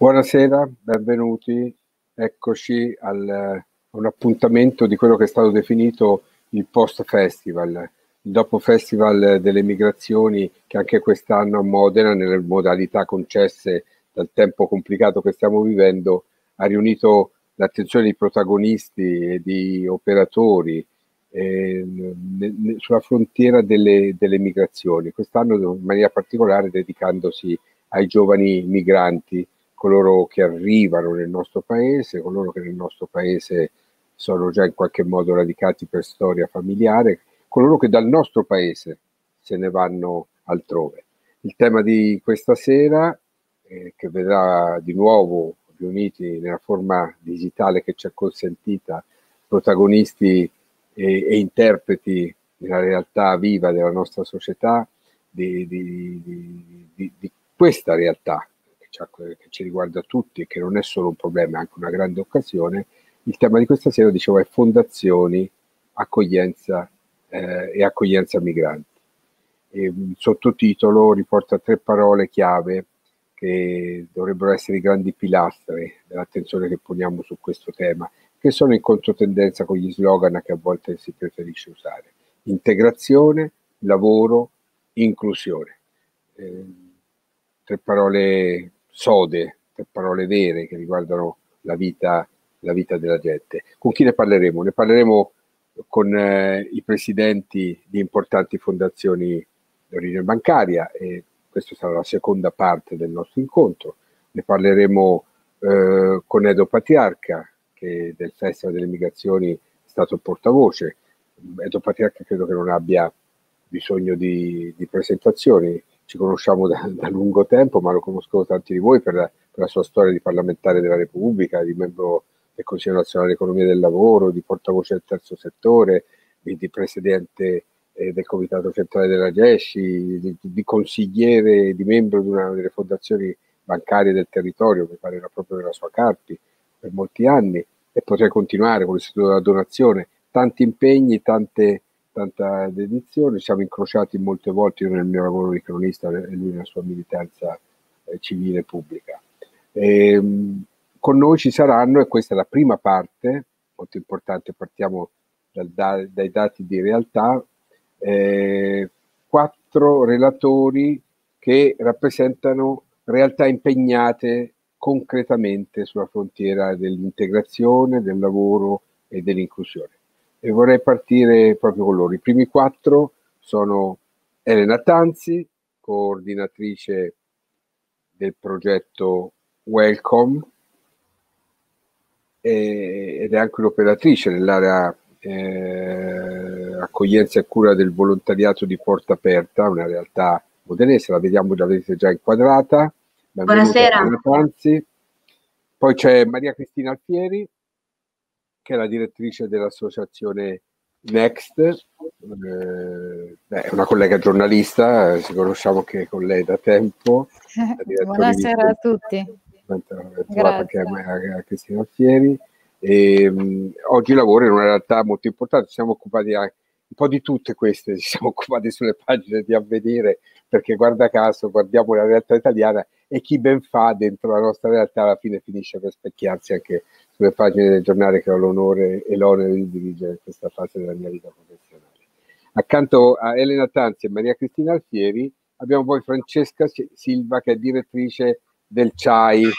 Buonasera, benvenuti. Eccoci al, un appuntamento di quello che è stato definito il post-festival, il dopo festival delle migrazioni che anche quest'anno a Modena, nelle modalità concesse dal tempo complicato che stiamo vivendo, ha riunito l'attenzione di protagonisti e di operatori eh, sulla frontiera delle, delle migrazioni. Quest'anno in maniera particolare dedicandosi ai giovani migranti coloro che arrivano nel nostro paese, coloro che nel nostro paese sono già in qualche modo radicati per storia familiare, coloro che dal nostro paese se ne vanno altrove. Il tema di questa sera, eh, che vedrà di nuovo riuniti nella forma digitale che ci è consentita, protagonisti e, e interpreti della realtà viva della nostra società, di, di, di, di questa realtà che ci riguarda tutti e che non è solo un problema, è anche una grande occasione, il tema di questa sera, dicevo, è fondazioni, accoglienza eh, e accoglienza migranti. E il sottotitolo riporta tre parole chiave che dovrebbero essere i grandi pilastri dell'attenzione che poniamo su questo tema, che sono in controtendenza con gli slogan che a volte si preferisce usare. Integrazione, lavoro, inclusione. Eh, tre parole sode, tre parole vere che riguardano la vita, la vita della gente. Con chi ne parleremo? Ne parleremo con eh, i presidenti di importanti fondazioni di origine bancaria e questa sarà la seconda parte del nostro incontro. Ne parleremo eh, con Edo Patriarca, che del Festival delle Migrazioni è stato il portavoce. Edo Patriarca credo che non abbia bisogno di, di presentazioni, ci conosciamo da, da, lungo tempo, ma lo conosco tanti di voi per la, per la, sua storia di parlamentare della Repubblica, di membro del Consiglio nazionale dell'economia del lavoro, di portavoce del terzo settore, di, di presidente eh, del comitato centrale della GESCI, di, di, consigliere, di membro di una delle fondazioni bancarie del territorio, mi pare era proprio della sua Carpi, per molti anni, e potrei continuare con l'Istituto della Donazione, tanti impegni, tante tanta dedizione, siamo incrociati molte volte, io nel mio lavoro di cronista e lui nella sua militanza eh, civile pubblica. E, ehm, con noi ci saranno, e questa è la prima parte, molto importante, partiamo dal, dai dati di realtà, eh, quattro relatori che rappresentano realtà impegnate concretamente sulla frontiera dell'integrazione, del lavoro e dell'inclusione e vorrei partire proprio con loro. I primi quattro sono Elena Tanzi, coordinatrice del progetto Welcome e, ed è anche un'operatrice nell'area eh, accoglienza e cura del volontariato di Porta Aperta, una realtà modenese, la vediamo, la vedete già inquadrata. Buonasera. Tanzi. Poi c'è Maria Cristina Alfieri, che è la direttrice dell'associazione Next, eh, beh, è una collega giornalista, eh, ci conosciamo che con lei da tempo. Buonasera a tutti. Grazie. Anche a Cristina Fieri. E, mh, oggi lavoro in una realtà molto importante, ci siamo occupati anche un po' di tutte queste, ci siamo occupati sulle pagine di Avvenire, perché guarda caso guardiamo la realtà italiana e chi ben fa dentro la nostra realtà alla fine finisce per specchiarsi anche sulle pagine del giornale che ho l'onore e l'onere di dirigere in questa fase della mia vita professionale. Accanto a Elena Tanzi e Maria Cristina Alfieri abbiamo poi Francesca Silva che è direttrice del CHAI.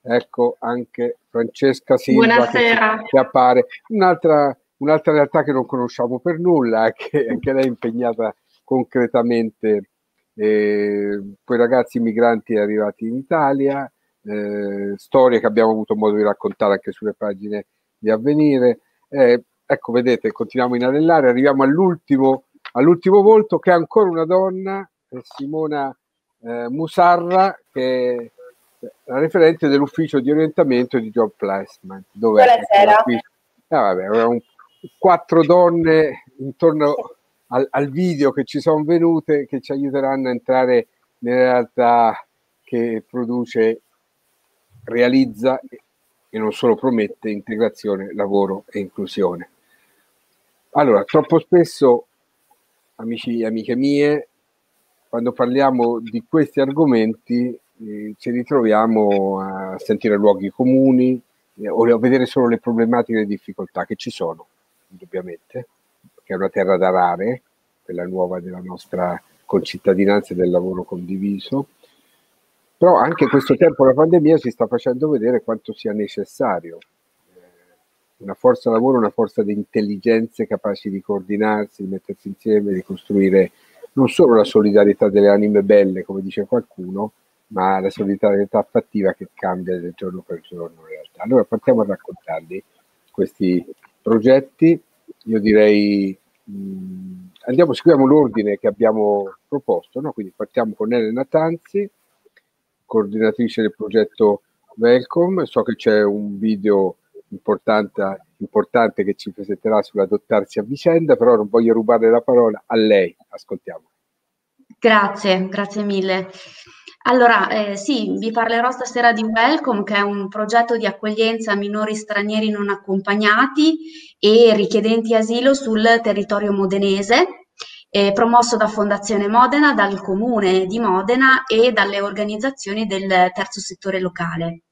Ecco anche Francesca Silva che, che, appare. Un'altra, un'altra realtà che non conosciamo per nulla, che anche lei è impegnata concretamente eh, quei ragazzi migranti arrivati in Italia, eh, storie che abbiamo avuto modo di raccontare anche sulle pagine di avvenire. Eh, ecco, vedete, continuiamo in inanellare, arriviamo all'ultimo, all'ultimo volto che è ancora una donna, Simona eh, Musarra, che è la referente dell'ufficio di orientamento di job placement. Dove Buonasera. Ah, vabbè, un, quattro donne intorno al, al, video che ci sono venute che ci aiuteranno a entrare nella realtà che produce realizza e non solo promette integrazione, lavoro e inclusione. Allora, troppo spesso, amici e amiche mie, quando parliamo di questi argomenti eh, ci ritroviamo a sentire luoghi comuni eh, o a vedere solo le problematiche e le difficoltà che ci sono, indubbiamente, che è una terra da rare, quella nuova della nostra concittadinanza e del lavoro condiviso. Però anche questo tempo la pandemia si sta facendo vedere quanto sia necessario eh, una forza lavoro, una forza di intelligenze capaci di coordinarsi, di mettersi insieme, di costruire non solo la solidarietà delle anime belle, come dice qualcuno, ma la solidarietà fattiva che cambia da giorno per giorno in realtà. Allora partiamo a raccontarli questi progetti. Io direi mh, andiamo, seguiamo l'ordine che abbiamo proposto, no? quindi partiamo con Elena Tanzi, coordinatrice del progetto Welcome. So che c'è un video importante, importante che ci presenterà sull'adottarsi a vicenda, però non voglio rubare la parola a lei. Ascoltiamo. Grazie, grazie mille. Allora, eh, sì, vi parlerò stasera di Welcome, che è un progetto di accoglienza a minori stranieri non accompagnati e richiedenti asilo sul territorio modenese, eh, promosso da Fondazione Modena, dal Comune di Modena e dalle organizzazioni del terzo settore locale.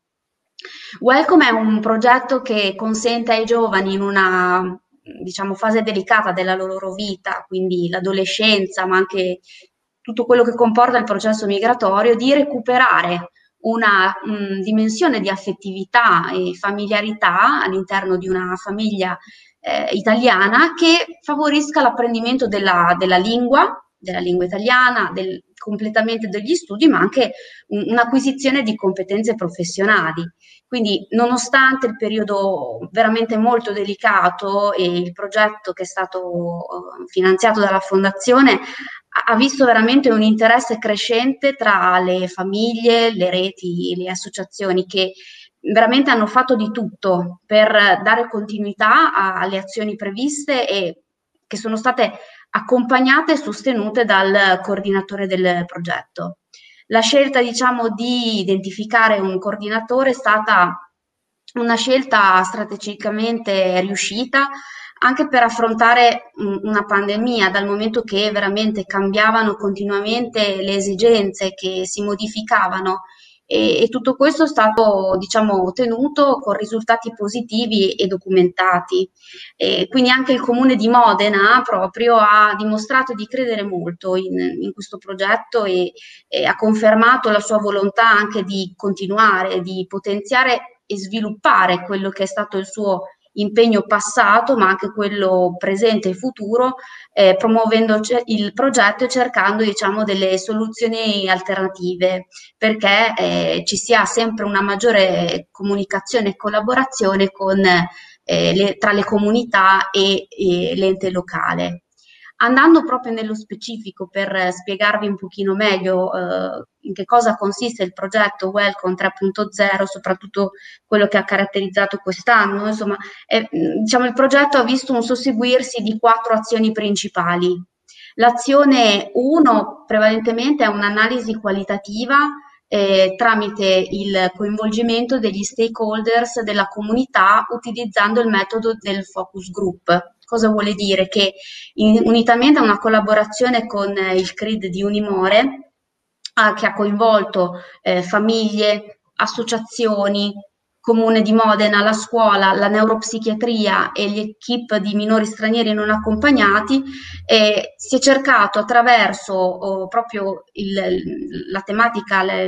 Welcome è un progetto che consente ai giovani in una diciamo, fase delicata della loro vita, quindi l'adolescenza, ma anche tutto quello che comporta il processo migratorio, di recuperare una mh, dimensione di affettività e familiarità all'interno di una famiglia eh, italiana che favorisca l'apprendimento della, della, lingua, della lingua italiana, del completamento degli studi, ma anche un, un'acquisizione di competenze professionali. Quindi, nonostante il periodo veramente molto delicato e il progetto che è stato uh, finanziato dalla Fondazione ha visto veramente un interesse crescente tra le famiglie, le reti, le associazioni che veramente hanno fatto di tutto per dare continuità alle azioni previste e che sono state accompagnate e sostenute dal coordinatore del progetto. La scelta, diciamo, di identificare un coordinatore è stata una scelta strategicamente riuscita anche per affrontare una pandemia, dal momento che veramente cambiavano continuamente le esigenze, che si modificavano e, e tutto questo è stato diciamo, ottenuto con risultati positivi e documentati. E quindi anche il comune di Modena proprio ha dimostrato di credere molto in, in questo progetto e, e ha confermato la sua volontà anche di continuare, di potenziare e sviluppare quello che è stato il suo impegno passato, ma anche quello presente e futuro, eh, promuovendo il progetto e cercando diciamo, delle soluzioni alternative, perché eh, ci sia sempre una maggiore comunicazione e collaborazione con, eh, le, tra le comunità e, e l'ente locale. Andando proprio nello specifico per spiegarvi un pochino meglio eh, in che cosa consiste il progetto Welcome 3.0, soprattutto quello che ha caratterizzato quest'anno, insomma, è, diciamo, il progetto ha visto un susseguirsi di quattro azioni principali. L'azione 1 prevalentemente è un'analisi qualitativa eh, tramite il coinvolgimento degli stakeholders della comunità utilizzando il metodo del focus group. Cosa vuole dire? Che in, unitamente a una collaborazione con eh, il CRID di Unimore, ah, che ha coinvolto eh, famiglie, associazioni, Comune di Modena, la scuola, la neuropsichiatria e gli equip di minori stranieri non accompagnati, eh, si è cercato attraverso oh, proprio il, la tematica, le,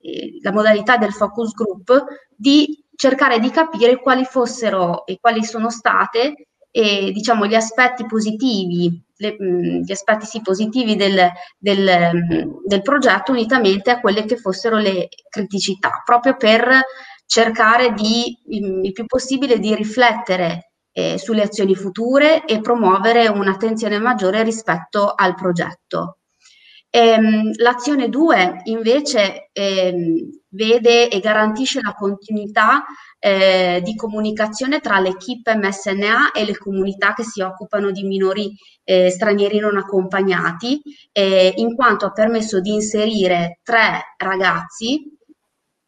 eh, la modalità del focus group, di cercare di capire quali fossero e quali sono state e diciamo gli aspetti positivi, le, gli aspetti sì, positivi del, del, del progetto unitamente a quelle che fossero le criticità, proprio per cercare di, il più possibile di riflettere eh, sulle azioni future e promuovere un'attenzione maggiore rispetto al progetto. Ehm, l'azione 2 invece ehm, vede e garantisce la continuità eh, di comunicazione tra l'equipe MSNA e le comunità che si occupano di minori eh, stranieri non accompagnati, eh, in quanto ha permesso di inserire tre ragazzi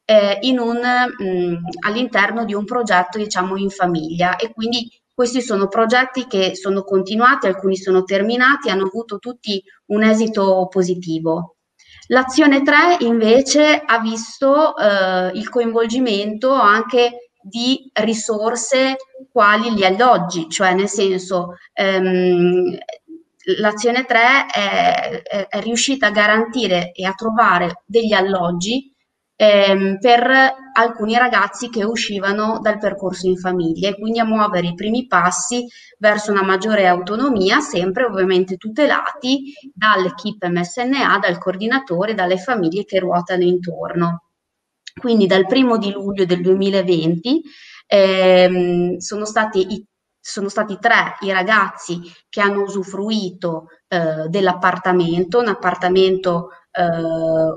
eh, mm, all'interno di un progetto diciamo in famiglia e quindi questi sono progetti che sono continuati, alcuni sono terminati, hanno avuto tutti un esito positivo. L'azione 3 invece ha visto eh, il coinvolgimento anche di risorse quali gli alloggi, cioè nel senso ehm, l'azione 3 è, è, riuscita a garantire e a trovare degli alloggi ehm, per alcuni ragazzi che uscivano dal percorso in famiglia e quindi a muovere i primi passi verso una maggiore autonomia, sempre ovviamente tutelati dall'equipe MSNA, dal coordinatore, dalle famiglie che ruotano intorno. Quindi dal primo di luglio del 2020 ehm, sono stati i sono stati tre i ragazzi che hanno usufruito eh, dell'appartamento, un appartamento eh,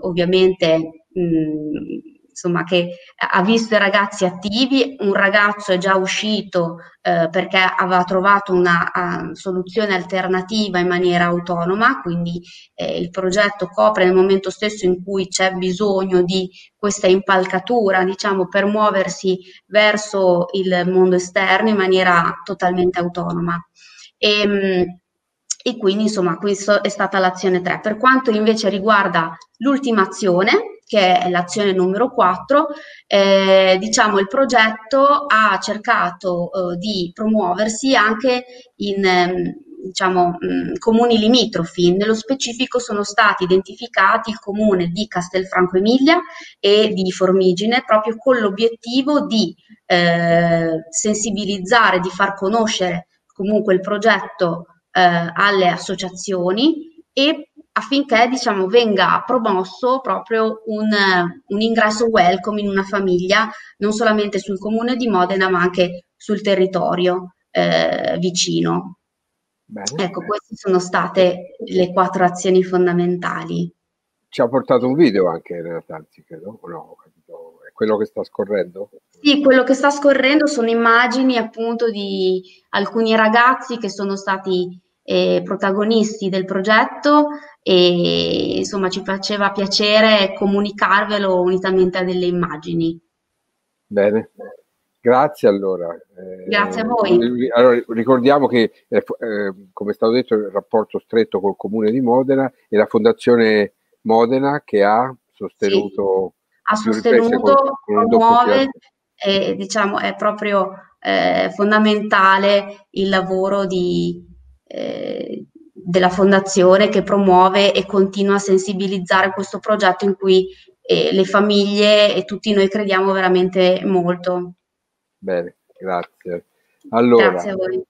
ovviamente mh, insomma, che ha visto i ragazzi attivi, un ragazzo è già uscito eh, perché aveva trovato una uh, soluzione alternativa in maniera autonoma, quindi eh, il progetto copre nel momento stesso in cui c'è bisogno di questa impalcatura, diciamo, per muoversi verso il mondo esterno in maniera totalmente autonoma. E, ehm, e quindi insomma questa è stata l'azione 3. Per quanto invece riguarda l'ultima azione, che è l'azione numero 4, eh, diciamo il progetto ha cercato eh, di promuoversi anche in ehm, diciamo, mh, comuni limitrofi. Nello specifico sono stati identificati il comune di Castelfranco Emilia e di Formigine proprio con l'obiettivo di eh, sensibilizzare, di far conoscere comunque il progetto eh, alle associazioni e affinché diciamo, venga promosso proprio un, un, ingresso welcome in una famiglia, non solamente sul comune di Modena, ma anche sul territorio eh, vicino. Bene, ecco, bene. queste sono state le quattro azioni fondamentali. Ci ha portato un video anche Renatanzi, credo, o no? È quello che sta scorrendo? Sì, quello che sta scorrendo sono immagini appunto di alcuni ragazzi che sono stati eh, protagonisti del progetto e insomma ci faceva piacere comunicarvelo unitamente a delle immagini. Bene, grazie allora. Eh, grazie a voi. Allora, ricordiamo che, eh, eh, come è stato detto, il rapporto stretto col Comune di Modena e la Fondazione Modena che ha sostenuto... Sì, ha sostenuto, promuove, e diciamo è proprio eh, fondamentale il lavoro di, eh, della fondazione che promuove e continua a sensibilizzare questo progetto in cui eh, le famiglie e tutti noi crediamo veramente molto. Bene, grazie. Allora, grazie a voi.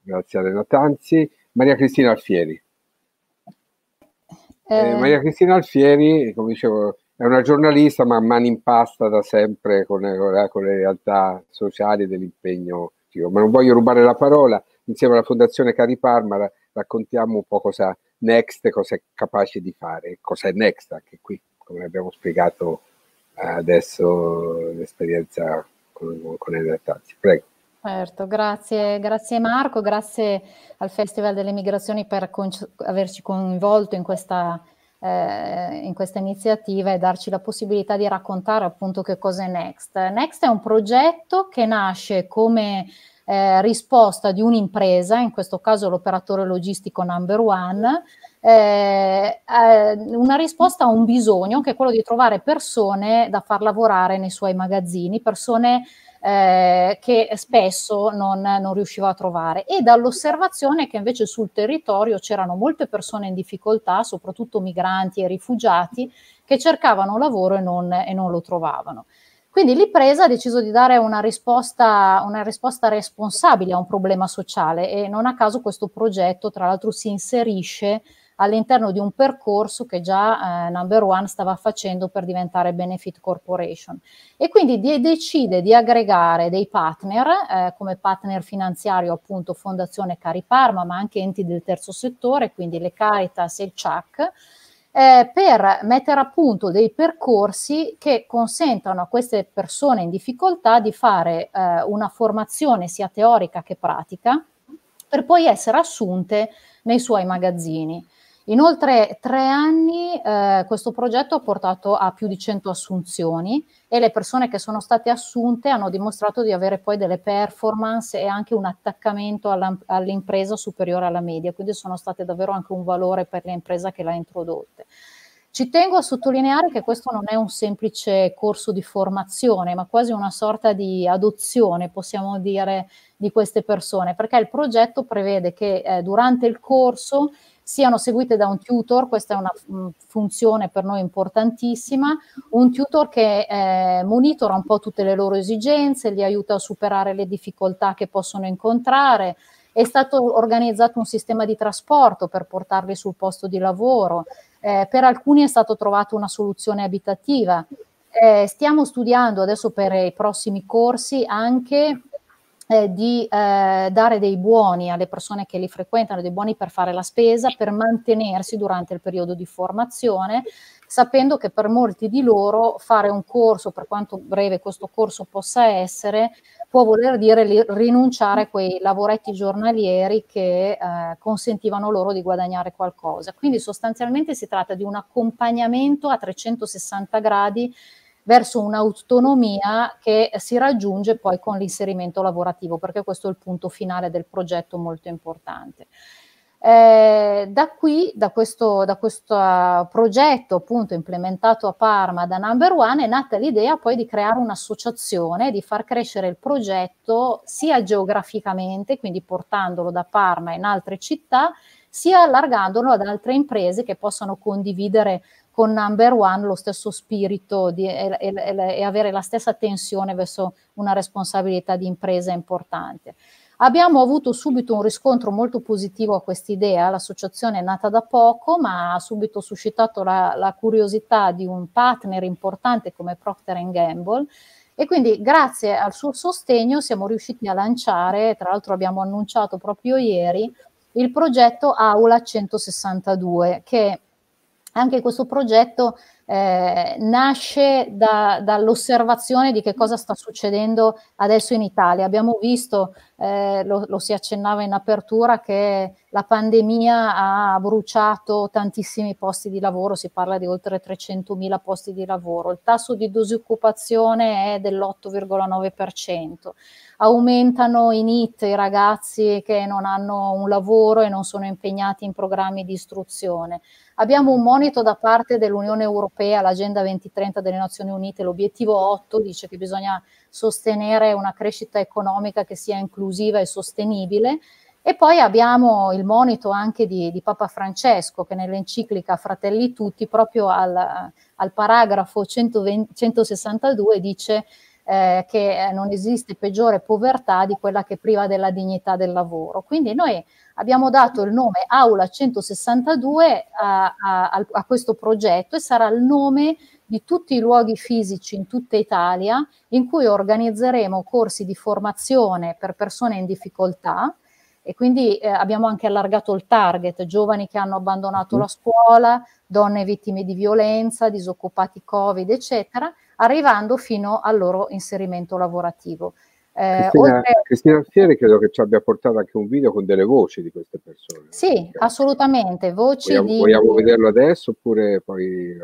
Grazie a Elena Tanzi. Maria Cristina Alfieri. Eh, eh, Maria Cristina Alfieri, come dicevo, è una giornalista ma mani in pasta da sempre con, con le realtà sociali dell'impegno. Ma non voglio rubare la parola, insieme alla Fondazione Cari Parma raccontiamo un po' cosa Next, cosa è capace di fare, cosa è Next anche qui, come abbiamo spiegato adesso l'esperienza con, con Elena Tazzi. Prego. Certo, grazie, grazie Marco, grazie al Festival delle Migrazioni per con- averci coinvolto in questa, eh, in questa iniziativa e darci la possibilità di raccontare appunto che cosa è Next. Next è un progetto che nasce come eh, risposta di un'impresa, in questo caso l'operatore logistico number one, eh, eh, una risposta a un bisogno che è quello di trovare persone da far lavorare nei suoi magazzini, persone eh, che spesso non, non, riusciva a trovare e dall'osservazione che invece sul territorio c'erano molte persone in difficoltà, soprattutto migranti e rifugiati, che cercavano lavoro e non, e non lo trovavano. Quindi l'impresa ha deciso di dare una risposta, una risposta responsabile a un problema sociale e non a caso questo progetto, tra l'altro, si inserisce all'interno di un percorso che già eh, Number One stava facendo per diventare Benefit Corporation. E quindi di, decide di aggregare dei partner, eh, come partner finanziario appunto Fondazione Cari Parma, ma anche enti del terzo settore, quindi le Caritas e il CHAC, eh, per mettere a punto dei percorsi che consentano a queste persone in difficoltà di fare eh, una formazione sia teorica che pratica per poi essere assunte nei suoi magazzini. In oltre tre anni eh, questo progetto ha portato a più di 100 assunzioni e le persone che sono state assunte hanno dimostrato di avere poi delle performance e anche un attaccamento all'impresa superiore alla media, quindi sono state davvero anche un valore per l'impresa che l'ha introdotte. Ci tengo a sottolineare che questo non è un semplice corso di formazione, ma quasi una sorta di adozione, possiamo dire, di queste persone, perché il progetto prevede che eh, durante il corso siano seguite da un tutor, questa è una mh, funzione per noi importantissima, un tutor che eh, monitora un po' tutte le loro esigenze, li aiuta a superare le difficoltà che possono incontrare, è stato organizzato un sistema di trasporto per portarli sul posto di lavoro, eh, per alcuni è stata trovata una soluzione abitativa. Eh, stiamo studiando adesso per i prossimi corsi anche eh, di eh, dare dei buoni alle persone che li frequentano, dei buoni per fare la spesa, per mantenersi durante il periodo di formazione, sapendo che per molti di loro fare un corso, per quanto breve questo corso possa essere, può voler dire rinunciare a quei lavoretti giornalieri che eh, consentivano loro di guadagnare qualcosa. Quindi sostanzialmente si tratta di un accompagnamento a 360 gradi verso un'autonomia che si raggiunge poi con l'inserimento lavorativo, perché questo è il punto finale del progetto molto importante. Eh, da qui, da questo, da questo uh, progetto appunto implementato a Parma da Number One, è nata l'idea poi di creare un'associazione, di far crescere il progetto sia geograficamente, quindi portandolo da Parma in altre città, sia allargandolo ad altre imprese che possano condividere con Number One lo stesso spirito di, e, e, e avere la stessa tensione verso una responsabilità di impresa importante. Abbiamo avuto subito un riscontro molto positivo a quest'idea, l'associazione è nata da poco ma ha subito suscitato la, la curiosità di un partner importante come Procter Gamble e quindi grazie al suo sostegno siamo riusciti a lanciare, tra l'altro abbiamo annunciato proprio ieri, il progetto Aula 162 che anche questo progetto eh, nasce da, dall'osservazione di che cosa sta succedendo adesso in Italia. Abbiamo visto, eh, lo, lo, si accennava in apertura, che la pandemia ha bruciato tantissimi posti di lavoro, si parla di oltre 300.000 posti di lavoro, il tasso di disoccupazione è dell'8,9%, aumentano i NIT, i ragazzi che non hanno un lavoro e non sono impegnati in programmi di istruzione. Abbiamo un monito da parte dell'Unione Europea, l'Agenda 2030 delle Nazioni Unite, l'obiettivo 8 dice che bisogna sostenere una crescita economica che sia inclusiva e sostenibile. E poi abbiamo il monito anche di, di Papa Francesco che nell'enciclica Fratelli Tutti, proprio al, al paragrafo 120, 162, dice eh, che non esiste peggiore povertà di quella che priva della dignità del lavoro. Quindi noi abbiamo dato il nome Aula 162 a, a, a, questo progetto e sarà il nome di tutti i luoghi fisici in tutta Italia in cui organizzeremo corsi di formazione per persone in difficoltà e quindi eh, abbiamo anche allargato il target, giovani che hanno abbandonato mm. la scuola, donne vittime di violenza, disoccupati Covid, eccetera, arrivando fino al loro inserimento lavorativo. Eh, Cristina, oltre... Cristina Alfieri credo che ci abbia portato anche un video con delle voci di queste persone. Sì, assolutamente. Voci vogliamo, di... vogliamo vederlo adesso oppure poi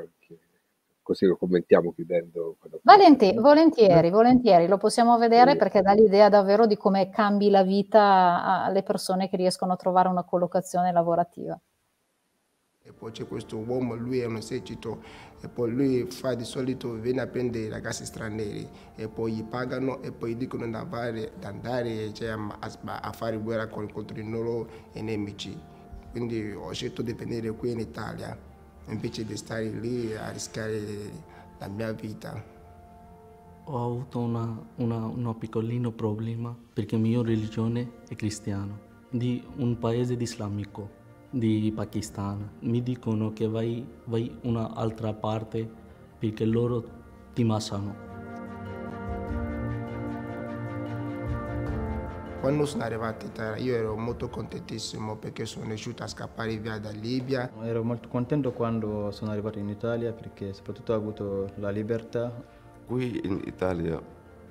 così lo commentiamo chiudendo? Valenti, volentieri, volentieri, lo possiamo vedere sì. perché dà l'idea davvero di come cambi la vita alle persone che riescono a trovare una collocazione lavorativa. Poi c'è questo uomo, lui è un esercito e poi lui fa di solito viene a prendere i ragazzi stranieri e poi gli pagano e poi dicono di andare, di andare cioè, a, a, fare guerra contro i loro nemici. Quindi ho scelto di venire qui in Italia invece di stare lì a rischiare la mia vita. Ho avuto un piccolino problema perché la mia religione è cristiana, di un paese islamico di Pakistan. Mi dicono che vai, vai un'altra parte perché loro ti massano. Quando sono arrivato in Italia io ero molto contentissimo perché sono riuscito a scappare via da Libia. Ero molto contento quando sono arrivato in Italia perché soprattutto ho avuto la libertà. Qui in Italia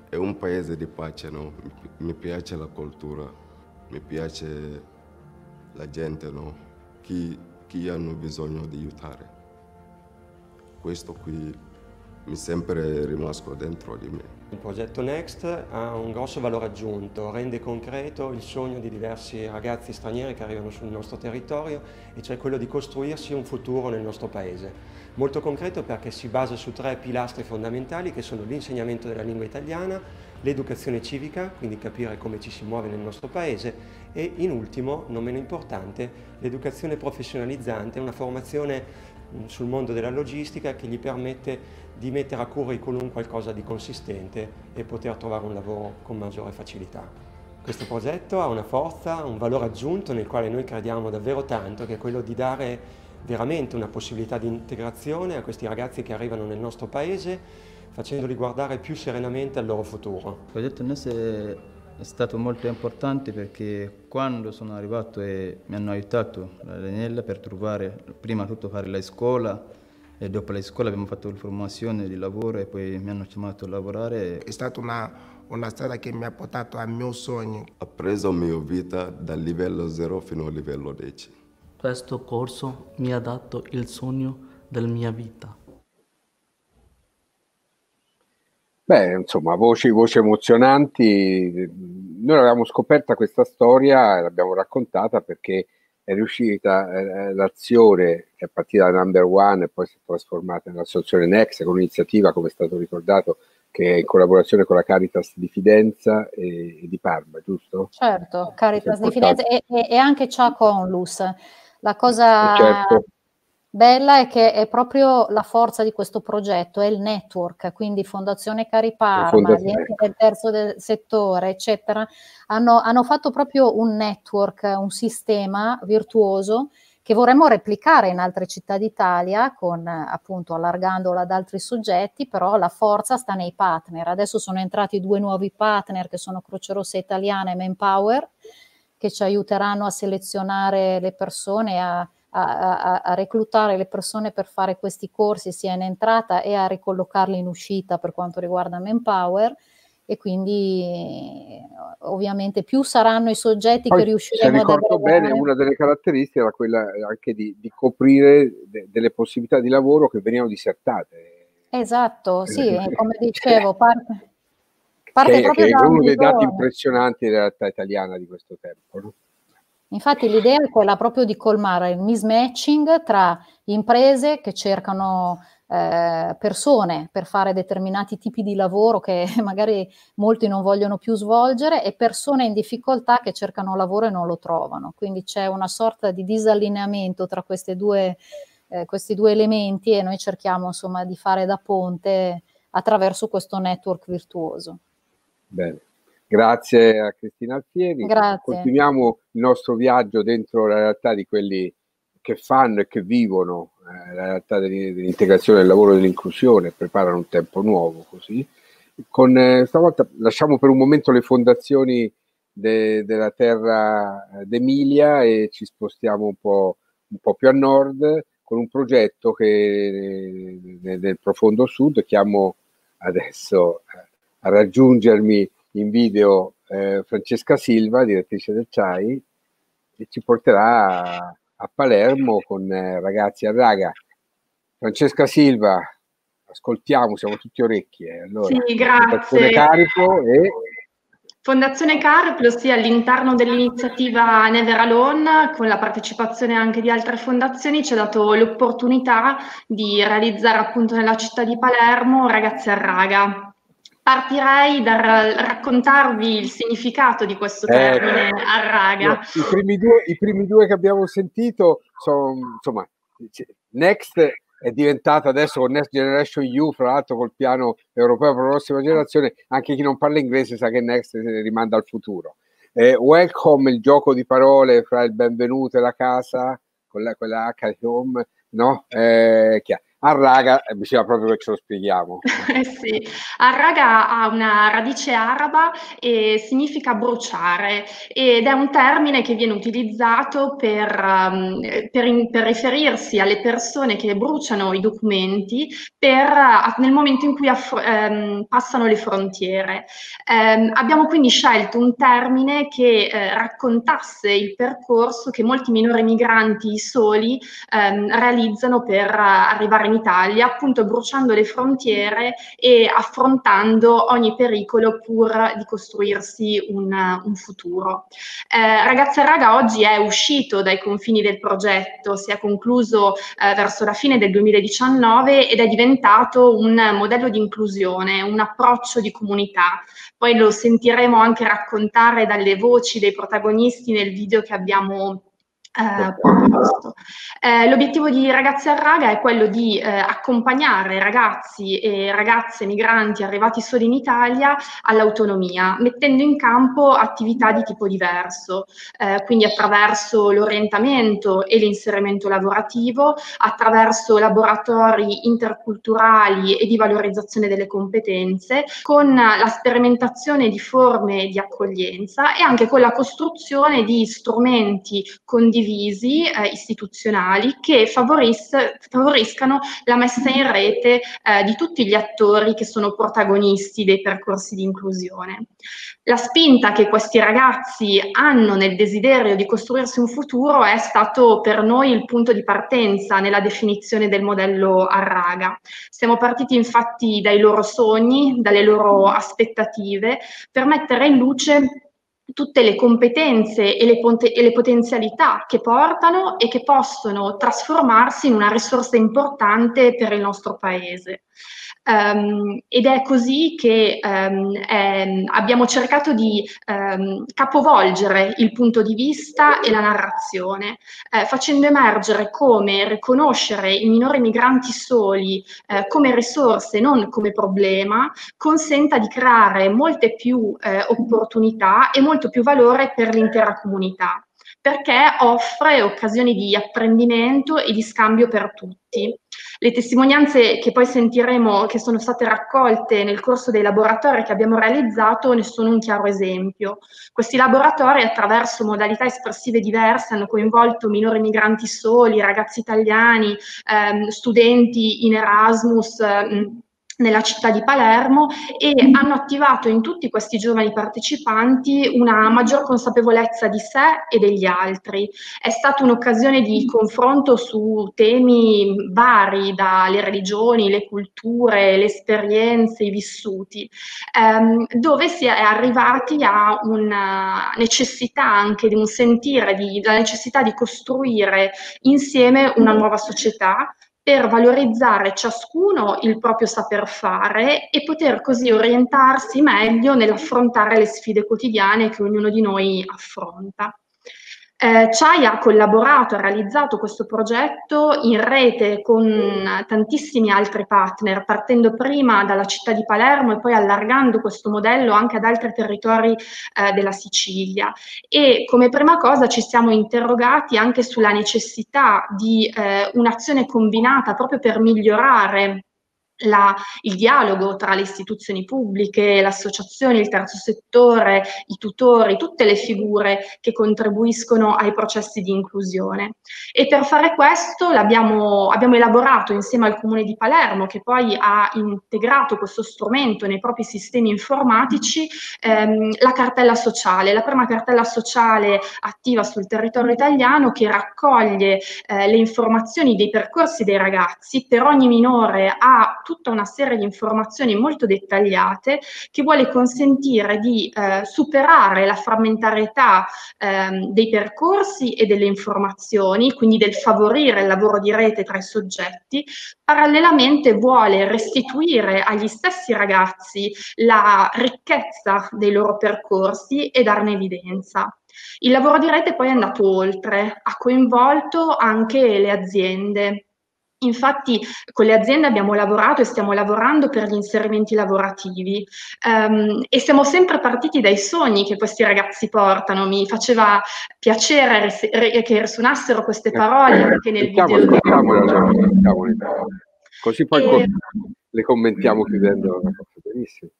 è un paese di pace, no? mi piace la cultura, mi piace la gente, no? Chi, chi hanno bisogno di aiutare. Questo qui mi è sempre rimasto dentro di me. Il progetto Next ha un grosso valore aggiunto, rende concreto il sogno di diversi ragazzi stranieri che arrivano sul nostro territorio e cioè quello di costruirsi un futuro nel nostro paese. Molto concreto perché si basa su tre pilastri fondamentali che sono l'insegnamento della lingua italiana, l'educazione civica, quindi capire come ci si muove nel nostro paese e in ultimo, non meno importante, l'educazione professionalizzante, una formazione mm, sul mondo della logistica che gli permette di mettere a curriculum qualcosa di consistente e poter trovare un lavoro con maggiore facilità. Questo progetto ha una forza, un valore aggiunto nel quale noi crediamo davvero tanto, che è quello di dare veramente una possibilità di integrazione a questi ragazzi che arrivano nel nostro paese, facendoli guardare più serenamente al loro futuro. Il progetto NES è stato molto importante perché quando sono arrivato e mi hanno aiutato la Daniela per trovare prima tutto fare la scuola, e dopo la scuola abbiamo fatto la formazione di lavoro e poi mi hanno chiamato a lavorare. È stata una, una strada che mi ha portato al mio sogno. Ha preso la mia vita dal livello 0 fino al livello 10. Questo corso mi ha dato il sogno della mia vita. Beh, insomma, voci, voci emozionanti. Noi avevamo scoperta questa storia e l'abbiamo raccontata perché è riuscita eh, l'azione che è partita da Number One e poi si è trasformata nell'associazione Next con un'iniziativa, come è stato ricordato, che è in collaborazione con la Caritas di Fidenza e, e di Parma, giusto? Certo, Caritas di Fidenza e, e, e anche Ciaco Onlus. La cosa certo bella è che è proprio la forza di questo progetto, è il network, quindi Fondazione Cariparma, gli enti del terzo del settore, eccetera, hanno, hanno fatto proprio un network, un sistema virtuoso che vorremmo replicare in altre città d'Italia, con appunto allargandolo ad altri soggetti, però la forza sta nei partner. Adesso sono entrati due nuovi partner che sono Croce Rossa Italiana e Manpower, che ci aiuteranno a selezionare le persone, a a, a, reclutare le persone per fare questi corsi sia in entrata e a ricollocarli in uscita per quanto riguarda Manpower e quindi ovviamente più saranno i soggetti Poi, che riusciremo a ricordo bene, una delle caratteristiche era quella anche di, di coprire de, delle possibilità di lavoro che venivano disertate. Esatto, sì, come dicevo, parte, parte che, che è uno dei dati impressionanti della realtà italiana di questo tempo. No? Infatti l'idea è quella proprio di colmare il mismatching tra imprese che cercano eh, persone per fare determinati tipi di lavoro che magari molti non vogliono più svolgere e persone in difficoltà che cercano lavoro e non lo trovano. Quindi c'è una sorta di disallineamento tra due, eh, questi due elementi e noi cerchiamo insomma di fare da ponte attraverso questo network virtuoso. Bene. Grazie a Cristina Alfieri. Grazie. Continuiamo il nostro viaggio dentro la realtà di quelli che fanno e che vivono eh, la realtà dell'integrazione del lavoro e dell'inclusione, preparano un tempo nuovo così. Con, eh, stavolta lasciamo per un momento le fondazioni de, della terra d'Emilia e ci spostiamo un po', un po', più a nord con un progetto che nel, nel profondo sud chiamo adesso eh, a raggiungermi in video eh, Francesca Silva, direttrice del CHAI, e ci porterà a, a Palermo con eh, ragazzi a raga. Francesca Silva, ascoltiamo, siamo tutti orecchi. Eh. Allora, sì, grazie. Carico e... Fondazione CARP, ossia all'interno dell'iniziativa Never Alone, con la partecipazione anche di altre fondazioni, ci ha dato l'opportunità di realizzare appunto nella città di Palermo Ragazzi a Raga, Partirei dal raccontarvi il significato di questo eh, termine eh, a raga. I primi, due, I primi due che abbiamo sentito sono, insomma, Next è diventata adesso con Next Generation U, fra l'altro col piano europeo per la prossima generazione, anche chi non parla inglese sa che Next rimanda al futuro. Eh, welcome, il gioco di parole fra il benvenuto e la casa, con la, quella H home, no? Eh, chiaro. Arraga, eh, bisogna proprio che ce lo spieghiamo. eh sì. Arraga ha una radice araba e significa bruciare ed è un termine che viene utilizzato per, um, per, per riferirsi alle persone che bruciano i documenti per, uh, nel momento in cui aff- um, passano le frontiere. Um, abbiamo quindi scelto un termine che uh, raccontasse il percorso che molti minori migranti soli realizzano per arrivare in in Italia, appunto bruciando le frontiere e affrontando ogni pericolo pur di costruirsi un, un futuro. Eh, Ragazza Raga oggi è uscito dai confini del progetto, si è concluso eh, verso la fine del 2019 ed è diventato un modello di inclusione, un approccio di comunità. Poi lo sentiremo anche raccontare dalle voci dei protagonisti nel video che abbiamo eh, eh, l'obiettivo di Ragazzi a Raga è quello di eh, accompagnare ragazzi e ragazze migranti arrivati solo in Italia all'autonomia, mettendo in campo attività di tipo diverso, eh, quindi attraverso l'orientamento e l'inserimento lavorativo, attraverso laboratori interculturali e di valorizzazione delle competenze, con la sperimentazione di forme di accoglienza e anche con la costruzione di strumenti condivisi condivisi eh, istituzionali che favoris- favoriscano la messa in rete eh, di tutti gli attori che sono protagonisti dei percorsi di inclusione. La spinta che questi ragazzi hanno nel desiderio di costruirsi un futuro è stato per noi il punto di partenza nella definizione del modello Arraga. Siamo partiti infatti dai loro sogni, dalle loro aspettative, per mettere in luce tutte le competenze e le, ponte- e le, potenzialità che portano e che possono trasformarsi in una risorsa importante per il nostro paese. Um, ed è così che um, è, abbiamo cercato di um, capovolgere il punto di vista e la narrazione, eh, facendo emergere come riconoscere i minori migranti soli eh, come risorse, non come problema, consenta di creare molte più eh, opportunità e molto più valore per l'intera comunità perché offre occasioni di apprendimento e di scambio per tutti. Le testimonianze che poi sentiremo, che sono state raccolte nel corso dei laboratori che abbiamo realizzato, ne sono un chiaro esempio. Questi laboratori, attraverso modalità espressive diverse, hanno coinvolto minori migranti soli, ragazzi italiani, ehm, studenti in Erasmus. Ehm, nella città di Palermo e hanno attivato in tutti questi giovani partecipanti una maggior consapevolezza di sé e degli altri. È stata un'occasione di confronto su temi vari, dalle religioni, le culture, le esperienze, i vissuti, ehm, dove si è arrivati a una necessità anche di un sentire, di, la necessità di costruire insieme una nuova società per valorizzare ciascuno il proprio saper fare e poter così orientarsi meglio nell'affrontare le sfide quotidiane che ognuno di noi affronta. Eh, CHAI ha collaborato, ha realizzato questo progetto in rete con tantissimi altri partner, partendo prima dalla città di Palermo e poi allargando questo modello anche ad altri territori eh, della Sicilia. E come prima cosa ci siamo interrogati anche sulla necessità di eh, un'azione combinata proprio per migliorare la, il dialogo tra le istituzioni pubbliche, le associazioni, il terzo settore, i tutori, tutte le figure che contribuiscono ai processi di inclusione. E per fare questo abbiamo elaborato insieme al Comune di Palermo, che poi ha integrato questo strumento nei propri sistemi informatici, ehm, la cartella sociale, la prima cartella sociale attiva sul territorio italiano che raccoglie eh, le informazioni dei percorsi dei ragazzi per ogni minore ha tutta una serie di informazioni molto dettagliate che vuole consentire di eh, superare la frammentarietà eh, dei percorsi e delle informazioni, quindi del favorire il lavoro di rete tra i soggetti, parallelamente vuole restituire agli stessi ragazzi la ricchezza dei loro percorsi e darne evidenza. Il lavoro di rete poi è andato oltre, ha coinvolto anche le aziende, Infatti con le aziende abbiamo lavorato e stiamo lavorando per gli inserimenti lavorativi um, e siamo sempre partiti dai sogni che questi ragazzi portano. Mi faceva piacere re- che risuonassero queste parole eh, anche nel video. Mettiamole, Così poi e... le commentiamo chiudendo la cosa. Benissimo.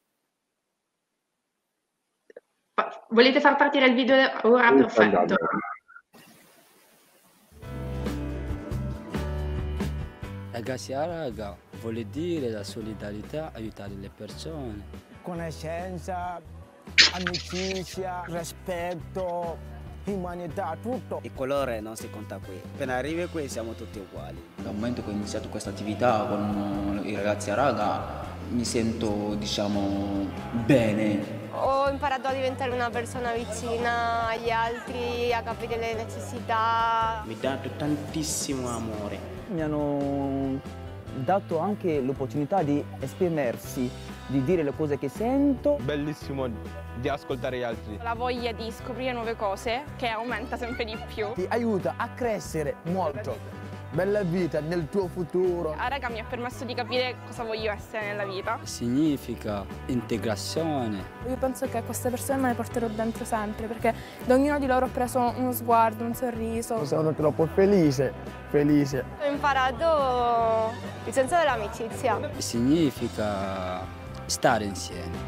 Volete far partire il video ora? Perfetto. Ragazzi a raga vuol dire la solidarietà, aiutare le persone. Conoscenza, amicizia, rispetto, umanità, tutto. Il colore non si conta qui. Appena arrivi qui siamo tutti uguali. Dal momento che ho iniziato questa attività con i ragazzi a raga mi sento diciamo bene. Ho imparato a diventare una persona vicina agli altri, a capire le necessità. Mi ha dato tantissimo amore. Mi hanno dato anche l'opportunità di esprimersi, di dire le cose che sento. Bellissimo di ascoltare gli altri. La voglia di scoprire nuove cose che aumenta sempre di più. Ti aiuta a crescere molto. Bella vita nel tuo futuro. A raga mi ha permesso di capire cosa voglio essere nella vita. Significa integrazione. Io penso che queste persone me le porterò dentro sempre perché da ognuno di loro ho preso uno sguardo, un sorriso. Sono troppo felice, felice. Ho imparato il senso dell'amicizia. Significa stare insieme.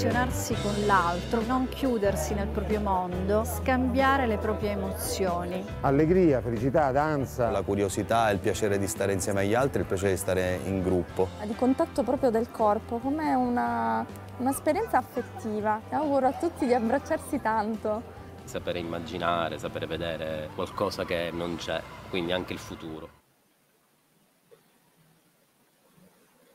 Relazionarsi con l'altro, non chiudersi nel proprio mondo, scambiare le proprie emozioni. Allegria, felicità, danza. La curiosità, il piacere di stare insieme agli altri, il piacere di stare in gruppo. Di contatto proprio del corpo, come una, un'esperienza affettiva. Auguro a tutti di abbracciarsi tanto. Sapere immaginare, sapere vedere qualcosa che non c'è, quindi anche il futuro.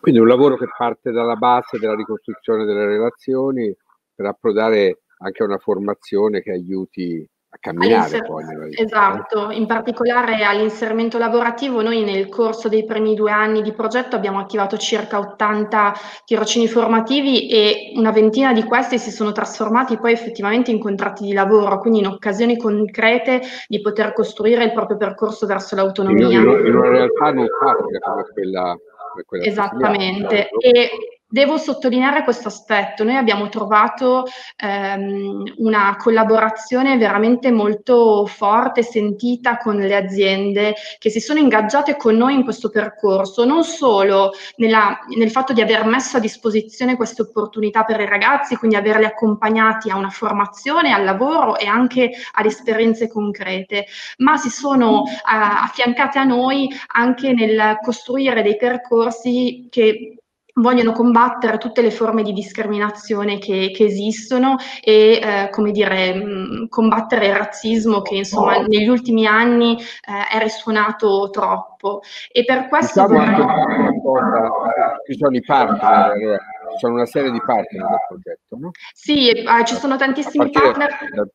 Quindi un lavoro che parte dalla base della ricostruzione delle relazioni per approdare anche a una formazione che aiuti a camminare poi nella vita. Esatto, in particolare all'inserimento lavorativo noi nel corso dei primi due anni di progetto abbiamo attivato circa 80 tirocini formativi e una ventina di questi si sono trasformati poi effettivamente in contratti di lavoro, quindi in occasioni concrete di poter costruire il proprio percorso verso l'autonomia. In, in, in una realtà non facile come quella Esattamente. E devo sottolineare questo aspetto. Noi abbiamo trovato ehm, una collaborazione veramente molto forte, sentita con le aziende che si sono ingaggiate con noi in questo percorso, non solo nella, nel fatto di aver messo a disposizione queste opportunità per i ragazzi, quindi averli accompagnati a una formazione, al lavoro e anche ad esperienze concrete, ma si sono eh, affiancate a noi anche nel costruire dei percorsi che vogliono combattere tutte le forme di discriminazione che, che esistono e, eh, come dire, mh, combattere il razzismo che, insomma, negli ultimi anni eh, è risuonato troppo. E per questo... Diciamo una cosa, ci sono i partner, sono una serie di partner del progetto, no? Sì, eh, ci sono tantissimi a partner.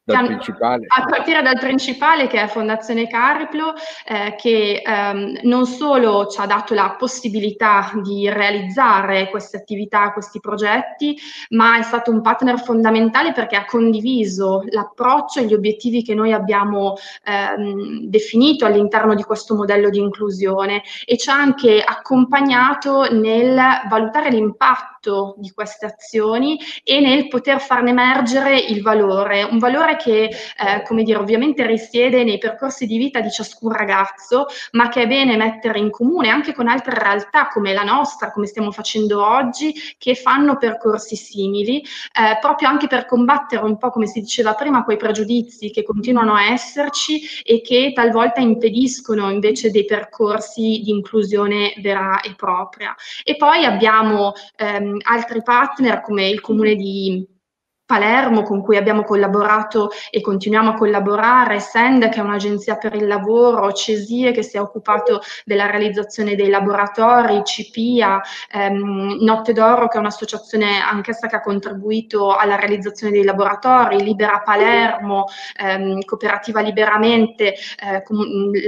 Da, dal a partire dal principale che è Fondazione Cariplo, eh, che ehm, non solo ci ha dato la possibilità di realizzare queste attività, questi progetti, ma è stato un partner fondamentale perché ha condiviso l'approccio e gli obiettivi che noi abbiamo ehm, definito all'interno di questo modello di inclusione e ci ha anche accompagnato nel valutare l'impatto di queste azioni e nel poter farne emergere il valore, un valore che, eh, come dire, ovviamente risiede nei percorsi di vita di ciascun ragazzo, ma che è bene mettere in comune anche con altre realtà come la nostra, come stiamo facendo oggi, che fanno percorsi simili, eh, proprio anche per combattere un po', come si diceva prima, quei pregiudizi che continuano a esserci e che talvolta impediscono invece dei percorsi di inclusione vera e propria. E poi abbiamo ehm, altri partner come il comune di Palermo con cui abbiamo collaborato e continuiamo a collaborare, SEND che è un'agenzia per il lavoro, CESIE che si è occupato della realizzazione dei laboratori, CIPIA, ehm, Notte d'Oro che è un'associazione anch'essa che ha contribuito alla realizzazione dei laboratori, Libera Palermo, ehm, Cooperativa Liberamente, eh,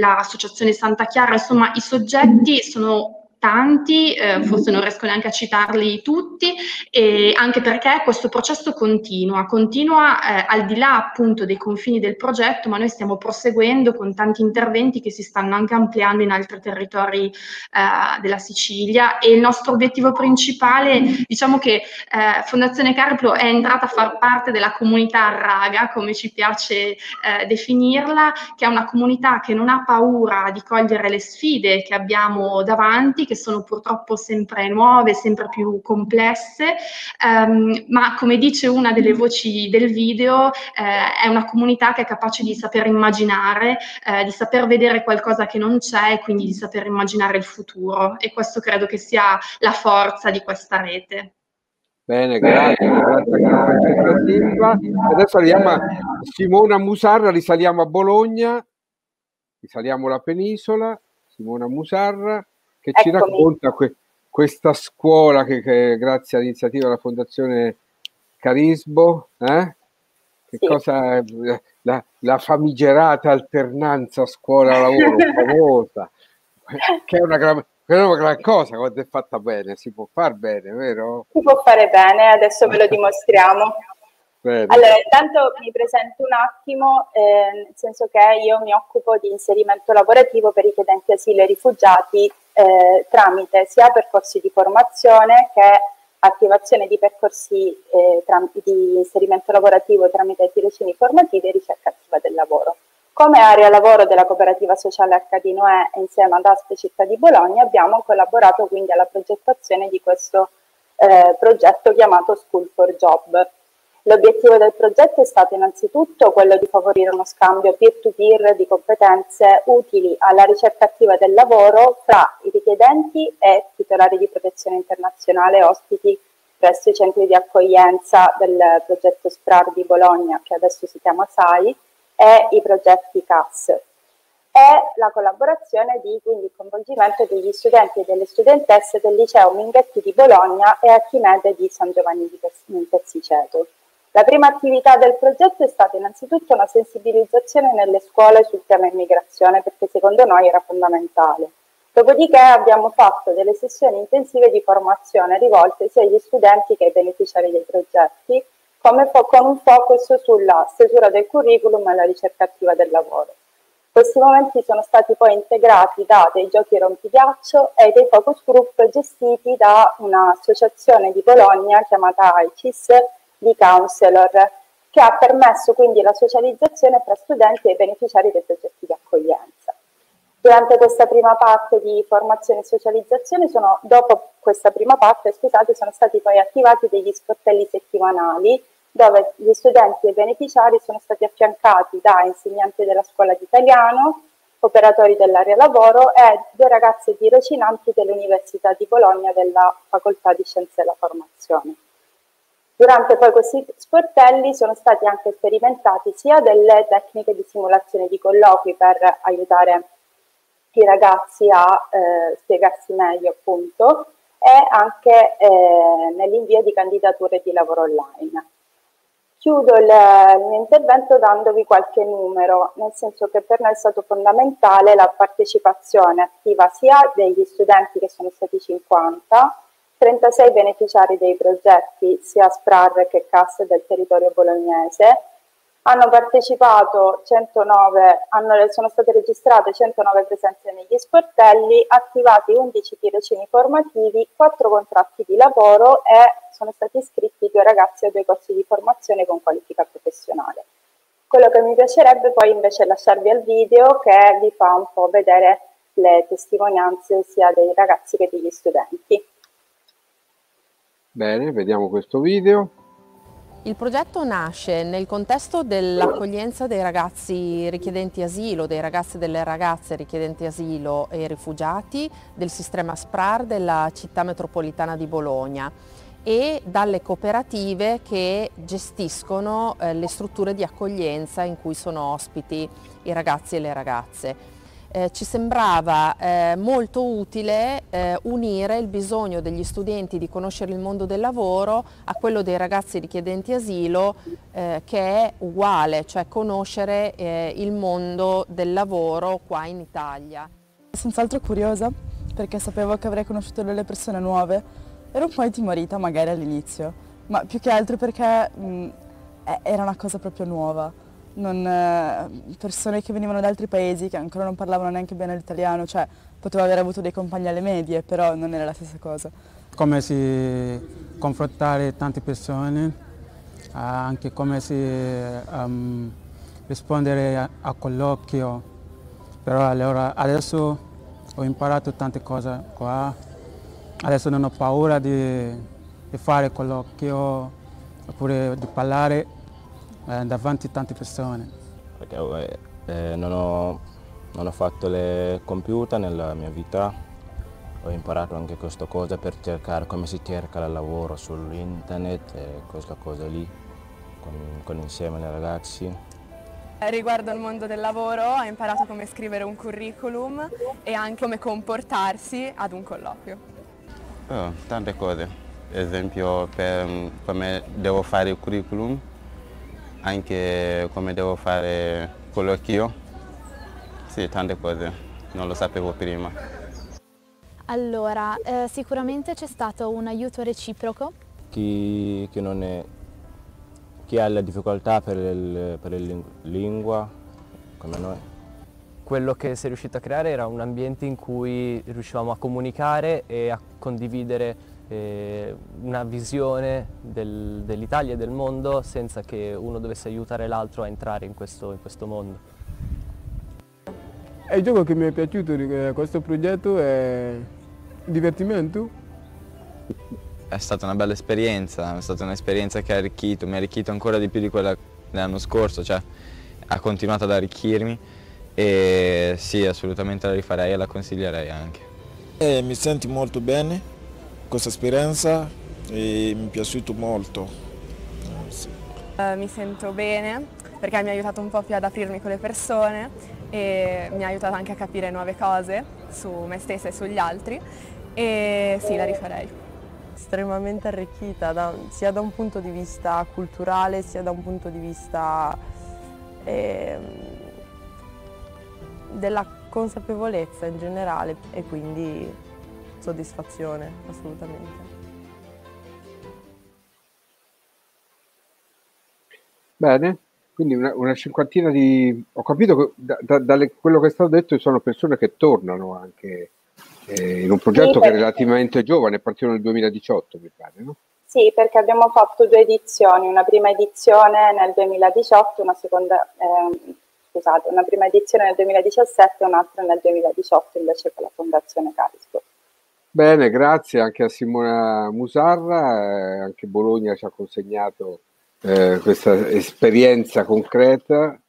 l'associazione Santa Chiara, insomma i soggetti sono tanti, eh, forse non riesco neanche a citarli tutti, e anche perché questo processo continua, continua eh, al di là appunto dei confini del progetto, ma noi stiamo proseguendo con tanti interventi che si stanno anche ampliando in altri territori eh, della Sicilia e il nostro obiettivo principale, diciamo che eh, Fondazione Carplo è entrata a far parte della comunità Raga, come ci piace eh, definirla, che è una comunità che non ha paura di cogliere le sfide che abbiamo davanti, che sono purtroppo sempre nuove, sempre più complesse, ehm, ma come dice una delle voci del video, eh, è una comunità che è capace di saper immaginare, eh, di saper vedere qualcosa che non c'è e quindi di saper immaginare il futuro. E questo credo che sia la forza di questa rete. Bene, grazie, grazie, grazie Silva. Adesso arriviamo a Simona Musarra, risaliamo a Bologna, risaliamo la penisola, Simona Musarra, che Eccomi. ci racconta que- questa scuola che, che, grazie all'iniziativa della Fondazione Carisbo, eh? che sì. cosa la, la, famigerata alternanza scuola-lavoro famosa, che è una gran, è una gran cosa quando è fatta bene, si può fare bene, vero? Si può fare bene, adesso ve lo dimostriamo. Bene. Allora, intanto mi presento un attimo, eh, nel senso che io mi occupo di inserimento lavorativo per i chiedenti asilo e rifugiati eh, tramite sia percorsi di formazione che attivazione di percorsi eh, di inserimento lavorativo tramite tirocini formativi e ricerca attiva del lavoro. Come area lavoro della cooperativa sociale Accadinoe e insieme ad Aspe Città di Bologna abbiamo collaborato quindi alla progettazione di questo eh, progetto chiamato School for Job L'obiettivo del progetto è stato innanzitutto quello di favorire uno scambio peer-to-peer di competenze utili alla ricerca attiva del lavoro fra i richiedenti e titolari di protezione internazionale ospiti presso i centri di accoglienza del progetto SPRAR di Bologna, che adesso si chiama SAI, e i progetti CAS. E la collaborazione di quindi il coinvolgimento degli studenti e delle studentesse del liceo Minghetti di Bologna e Archimede di San Giovanni di Pezziceto. La prima attività del progetto è stata innanzitutto una sensibilizzazione nelle scuole sul tema immigrazione, perché secondo noi era fondamentale. Dopodiché abbiamo fatto delle sessioni intensive di formazione rivolte sia agli studenti che ai beneficiari dei progetti, con un focus sulla stesura del curriculum e la ricerca attiva del lavoro. Questi momenti sono stati poi integrati da dei giochi rompighiaccio e dei focus group gestiti da un'associazione di Bologna chiamata ICIS, di counselor che ha permesso quindi la socializzazione tra studenti e beneficiari dei progetti di accoglienza. Durante questa prima parte di formazione e socializzazione, sono, dopo questa prima parte, scusate, sono stati poi attivati degli sportelli settimanali dove gli studenti e i beneficiari sono stati affiancati da insegnanti della scuola di italiano, operatori dell'area lavoro e due ragazze tirocinanti dell'Università di Bologna della Facoltà di Scienze della Formazione. Durante poi questi sportelli sono stati anche sperimentati sia delle tecniche di simulazione di colloqui per aiutare i ragazzi a eh, spiegarsi meglio appunto e anche eh, nell'invio di candidature di lavoro online. Chiudo il, il mio intervento dandovi qualche numero, nel senso che per noi è stato fondamentale la partecipazione attiva sia degli studenti che sono stati 50, 36 beneficiari dei progetti sia SPRAR che CAS del territorio bolognese. Hanno partecipato 109, hanno, sono state registrate 109 presenze negli sportelli, attivati 11 tirocini formativi, 4 contratti di lavoro e sono stati iscritti due ragazzi a due corsi di formazione con qualifica professionale. Quello che mi piacerebbe poi invece è lasciarvi al video che vi fa un po' vedere le testimonianze sia dei ragazzi che degli studenti. Bene, vediamo questo video. Il progetto nasce nel contesto dell'accoglienza dei ragazzi richiedenti asilo, dei ragazzi e delle ragazze richiedenti asilo e rifugiati del sistema SPRAR della città metropolitana di Bologna e dalle cooperative che gestiscono eh, le strutture di accoglienza in cui sono ospiti i ragazzi e le ragazze eh, ci sembrava eh, molto utile eh, unire il bisogno degli studenti di conoscere il mondo del lavoro a quello dei ragazzi richiedenti asilo eh, che è uguale, cioè conoscere eh, il mondo del lavoro qua in Italia. Senz'altro curiosa perché sapevo che avrei conosciuto delle persone nuove, ero un po' intimorita magari all'inizio, ma più che altro perché mh, era una cosa proprio nuova non, eh, persone che venivano da altri paesi che ancora non parlavano neanche bene l'italiano, cioè potevo aver avuto dei compagni alle medie, però non era la stessa cosa. Come si confrontare tante persone, anche come si um, rispondere a, a colloquio, però allora adesso ho imparato tante cose qua. Adesso non ho paura di, di fare ho, oppure di parlare eh, davanti a tante persone. Perché eh, eh non, ho, non ho fatto le computer nella mia vita, ho imparato anche questa cosa per cercare come si cerca il lavoro su internet e questa cosa lì, con, con insieme ai ragazzi. Riguardo al mondo del lavoro ho imparato come scrivere un curriculum e anche come comportarsi ad un colloquio. Oh, tante cose, ad esempio per come devo fare il curriculum, anche come devo fare colloquio, sì, tante cose, non lo sapevo prima. Allora, eh, sicuramente c'è stato un aiuto reciproco. Chi, chi non è chi ha le difficoltà per, il, per la lingua, come noi. Quello che si è riuscito a creare era un ambiente in cui riuscivamo a comunicare e a condividere eh, una visione del, dell'Italia e del mondo senza che uno dovesse aiutare l'altro a entrare in questo, in questo mondo. Il gioco che mi è piaciuto di questo progetto è il divertimento è stata una bella esperienza, è stata un'esperienza che ha arricchito, mi ha arricchito ancora di più di quella dell'anno scorso, cioè ha continuato ad arricchirmi e sì, assolutamente la rifarei e la consiglierei anche. Eh, mi sento molto bene, questa esperienza e mi è piaciuto molto. Sì. Uh, mi sento bene perché mi ha aiutato un po' più ad aprirmi con le persone e mi ha aiutato anche a capire nuove cose su me stessa e sugli altri e sì, la rifarei estremamente arricchita da, sia da un punto di vista culturale sia da un punto di vista eh, della consapevolezza in generale e quindi soddisfazione assolutamente. Bene, quindi una, una cinquantina di... ho capito che da, da, da quello che è stato detto sono persone che tornano anche eh, in un progetto sì, che è relativamente giovane, è partito nel 2018 mi pare, no? Sì, perché abbiamo fatto due edizioni, una prima edizione nel 2018, una seconda, eh, scusate, una prima edizione nel 2017 e un'altra nel 2018 invece con la Fondazione Carisco. Bene, grazie anche a Simona Musarra, eh, anche Bologna ci ha consegnato eh, questa esperienza concreta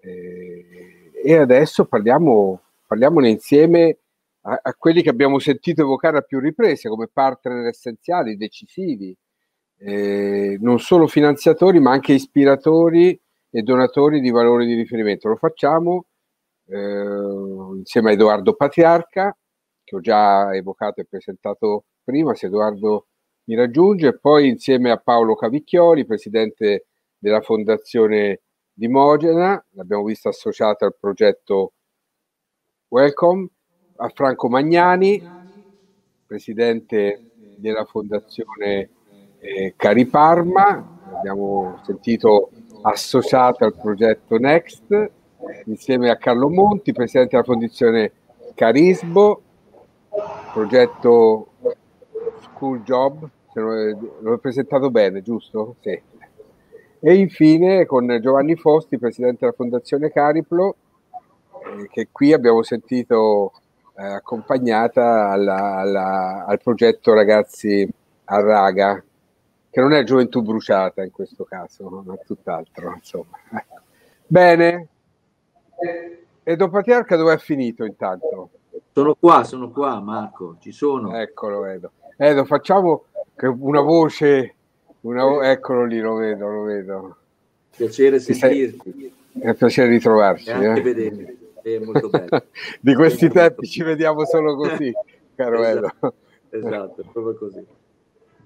eh, e adesso parliamo, parliamone insieme a, a, quelli che abbiamo sentito evocare a più riprese come partner essenziali, decisivi, eh, non solo finanziatori ma anche ispiratori e donatori di valori di riferimento. Lo facciamo eh, insieme a Edoardo Patriarca, ho già evocato e presentato prima, se Edoardo mi raggiunge, poi insieme a Paolo Cavicchioli, presidente della Fondazione di Modena, l'abbiamo visto associato al progetto Welcome, a Franco Magnani, presidente della Fondazione eh, Cari Parma, abbiamo sentito associato al progetto Next, insieme a Carlo Monti, presidente della Fondazione Carisbo, progetto School Job, l'ho presentato bene, giusto? Sì. E infine con Giovanni Fosti, presidente della Fondazione Cariplo, eh, che qui abbiamo sentito eh, accompagnata alla, alla, al progetto Ragazzi a Raga, che non è gioventù bruciata in questo caso, ma tutt'altro. Insomma. Bene. Edo Patriarca dove è finito intanto? Sono qua, sono qua Marco, ci sono. Eccolo Edo. Edo, facciamo una voce, una vo- eccolo lì, lo vedo, lo vedo. Piacere sentirti. È un piacere ritrovarci. E anche eh? vedere è molto bello. Di questi tempi ci vediamo solo così, caro esatto, Esatto, proprio così.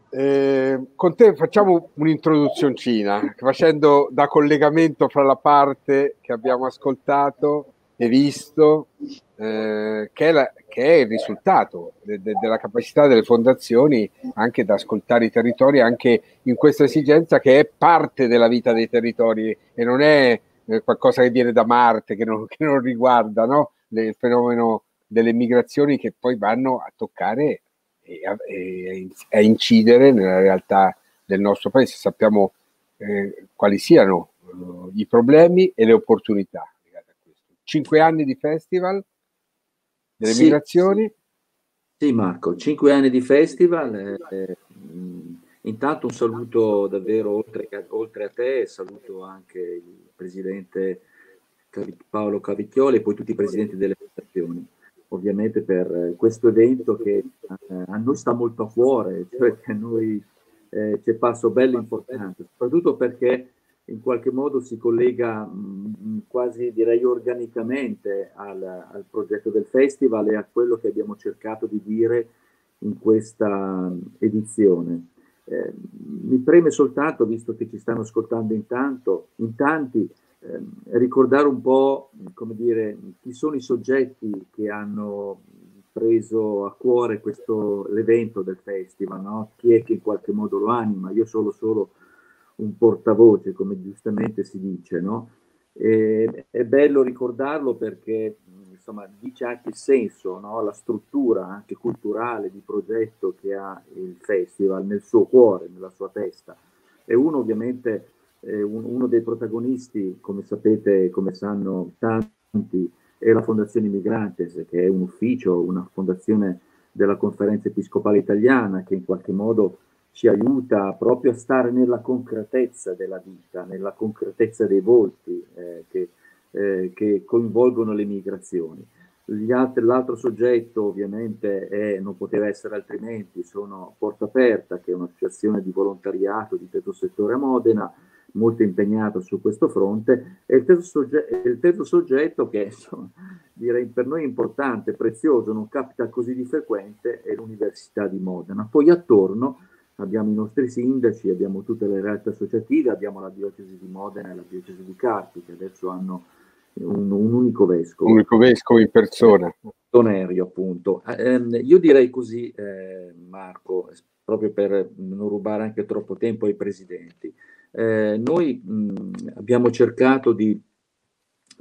Eh, con te facciamo un'introduzioncina, facendo da collegamento fra la parte che abbiamo ascoltato visto, eh, che, è la, che, è il risultato de, de, della capacità delle fondazioni anche da ascoltare i territori, anche in questa esigenza che è parte della vita dei territori e non è eh, qualcosa che viene da Marte, che non, che non riguarda no? il fenomeno delle migrazioni che poi vanno a toccare e a, e a incidere nella realtà del nostro paese. Sappiamo eh, quali siano uh, i problemi e le opportunità. Cinque anni di festival, delle sì, migrazioni. Sì, Marco, cinque anni di festival. Eh, eh, intanto un saluto davvero oltre, oltre, a te, saluto anche il presidente Paolo Cavicchioli e poi tutti i presidenti delle fondazioni, ovviamente per questo evento che eh, a noi sta molto a cuore, cioè che a noi eh, c'è passo bello importante, soprattutto perché in qualche modo si collega mh, mm, quasi direi organicamente al, al, progetto del festival e a quello che abbiamo cercato di dire in questa edizione. Eh, mi preme soltanto, visto che ci stanno ascoltando in, tanto, in tanti, eh, ricordare un po' come dire, chi sono i soggetti che hanno preso a cuore questo, l'evento del festival, no? chi è che in qualche modo lo anima, io sono solo un portavoce, come giustamente si dice, no? E, è bello ricordarlo perché insomma, dice anche il senso, no? la struttura anche culturale di progetto che ha il festival nel suo cuore, nella sua testa. E uno ovviamente, eh, un, uno dei protagonisti, come sapete, come sanno tanti, è la Fondazione Migrantes, che è un ufficio, una fondazione della Conferenza Episcopale Italiana che in qualche modo ci aiuta proprio a stare nella concretezza della vita, nella concretezza dei volti eh, che, eh, che, coinvolgono le migrazioni. Altri, l'altro soggetto ovviamente è, non poteva essere altrimenti, sono Porta Aperta, che è un'associazione di volontariato di terzo settore a Modena, molto impegnato su questo fronte, e il terzo, soggetto, il terzo soggetto che insomma, direi per noi importante, prezioso, non capita così di frequente, è l'Università di Modena. Poi attorno abbiamo i nostri sindaci, abbiamo tutte le realtà associative, abbiamo la diocesi di Modena e la diocesi di Carpi che adesso hanno un, un unico vescovo. Un unico vescovo in persona. Tonerio appunto. Eh, io direi così eh, Marco, proprio per non rubare anche troppo tempo ai presidenti. Eh, noi mh, abbiamo cercato di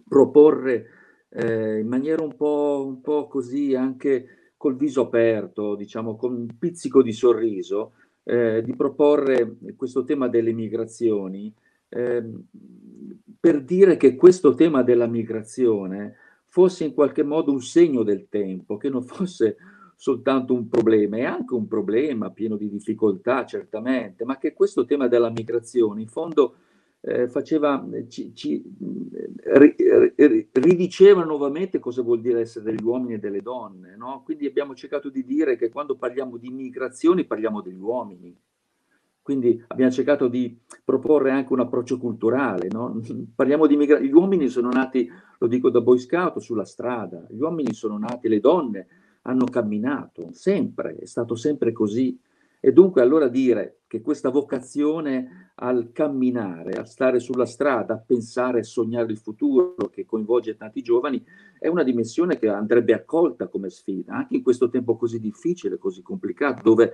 proporre eh, in maniera un po', un po' così anche col viso aperto, diciamo con un pizzico di sorriso, eh, di proporre questo tema delle migrazioni. Eh, per dire che questo tema della migrazione fosse in qualche modo un segno del tempo, che non fosse soltanto un problema, è anche un problema pieno di difficoltà certamente, ma che questo tema della migrazione in fondo eh, faceva, ci, ci ri, ri, ridiceva nuovamente cosa vuol dire essere degli uomini e delle donne. No? Quindi abbiamo cercato di dire che quando parliamo di migrazioni parliamo degli uomini. Quindi abbiamo cercato di proporre anche un approccio culturale. No? Parliamo di migrazioni. Gli uomini sono nati, lo dico da Boy Scout, sulla strada. Gli uomini sono nati, le donne hanno camminato, sempre, è stato sempre così. E dunque allora dire che questa vocazione al camminare, a stare sulla strada, a pensare e sognare il futuro che coinvolge tanti giovani, è una dimensione che andrebbe accolta come sfida, anche in questo tempo così difficile, così complicato, dove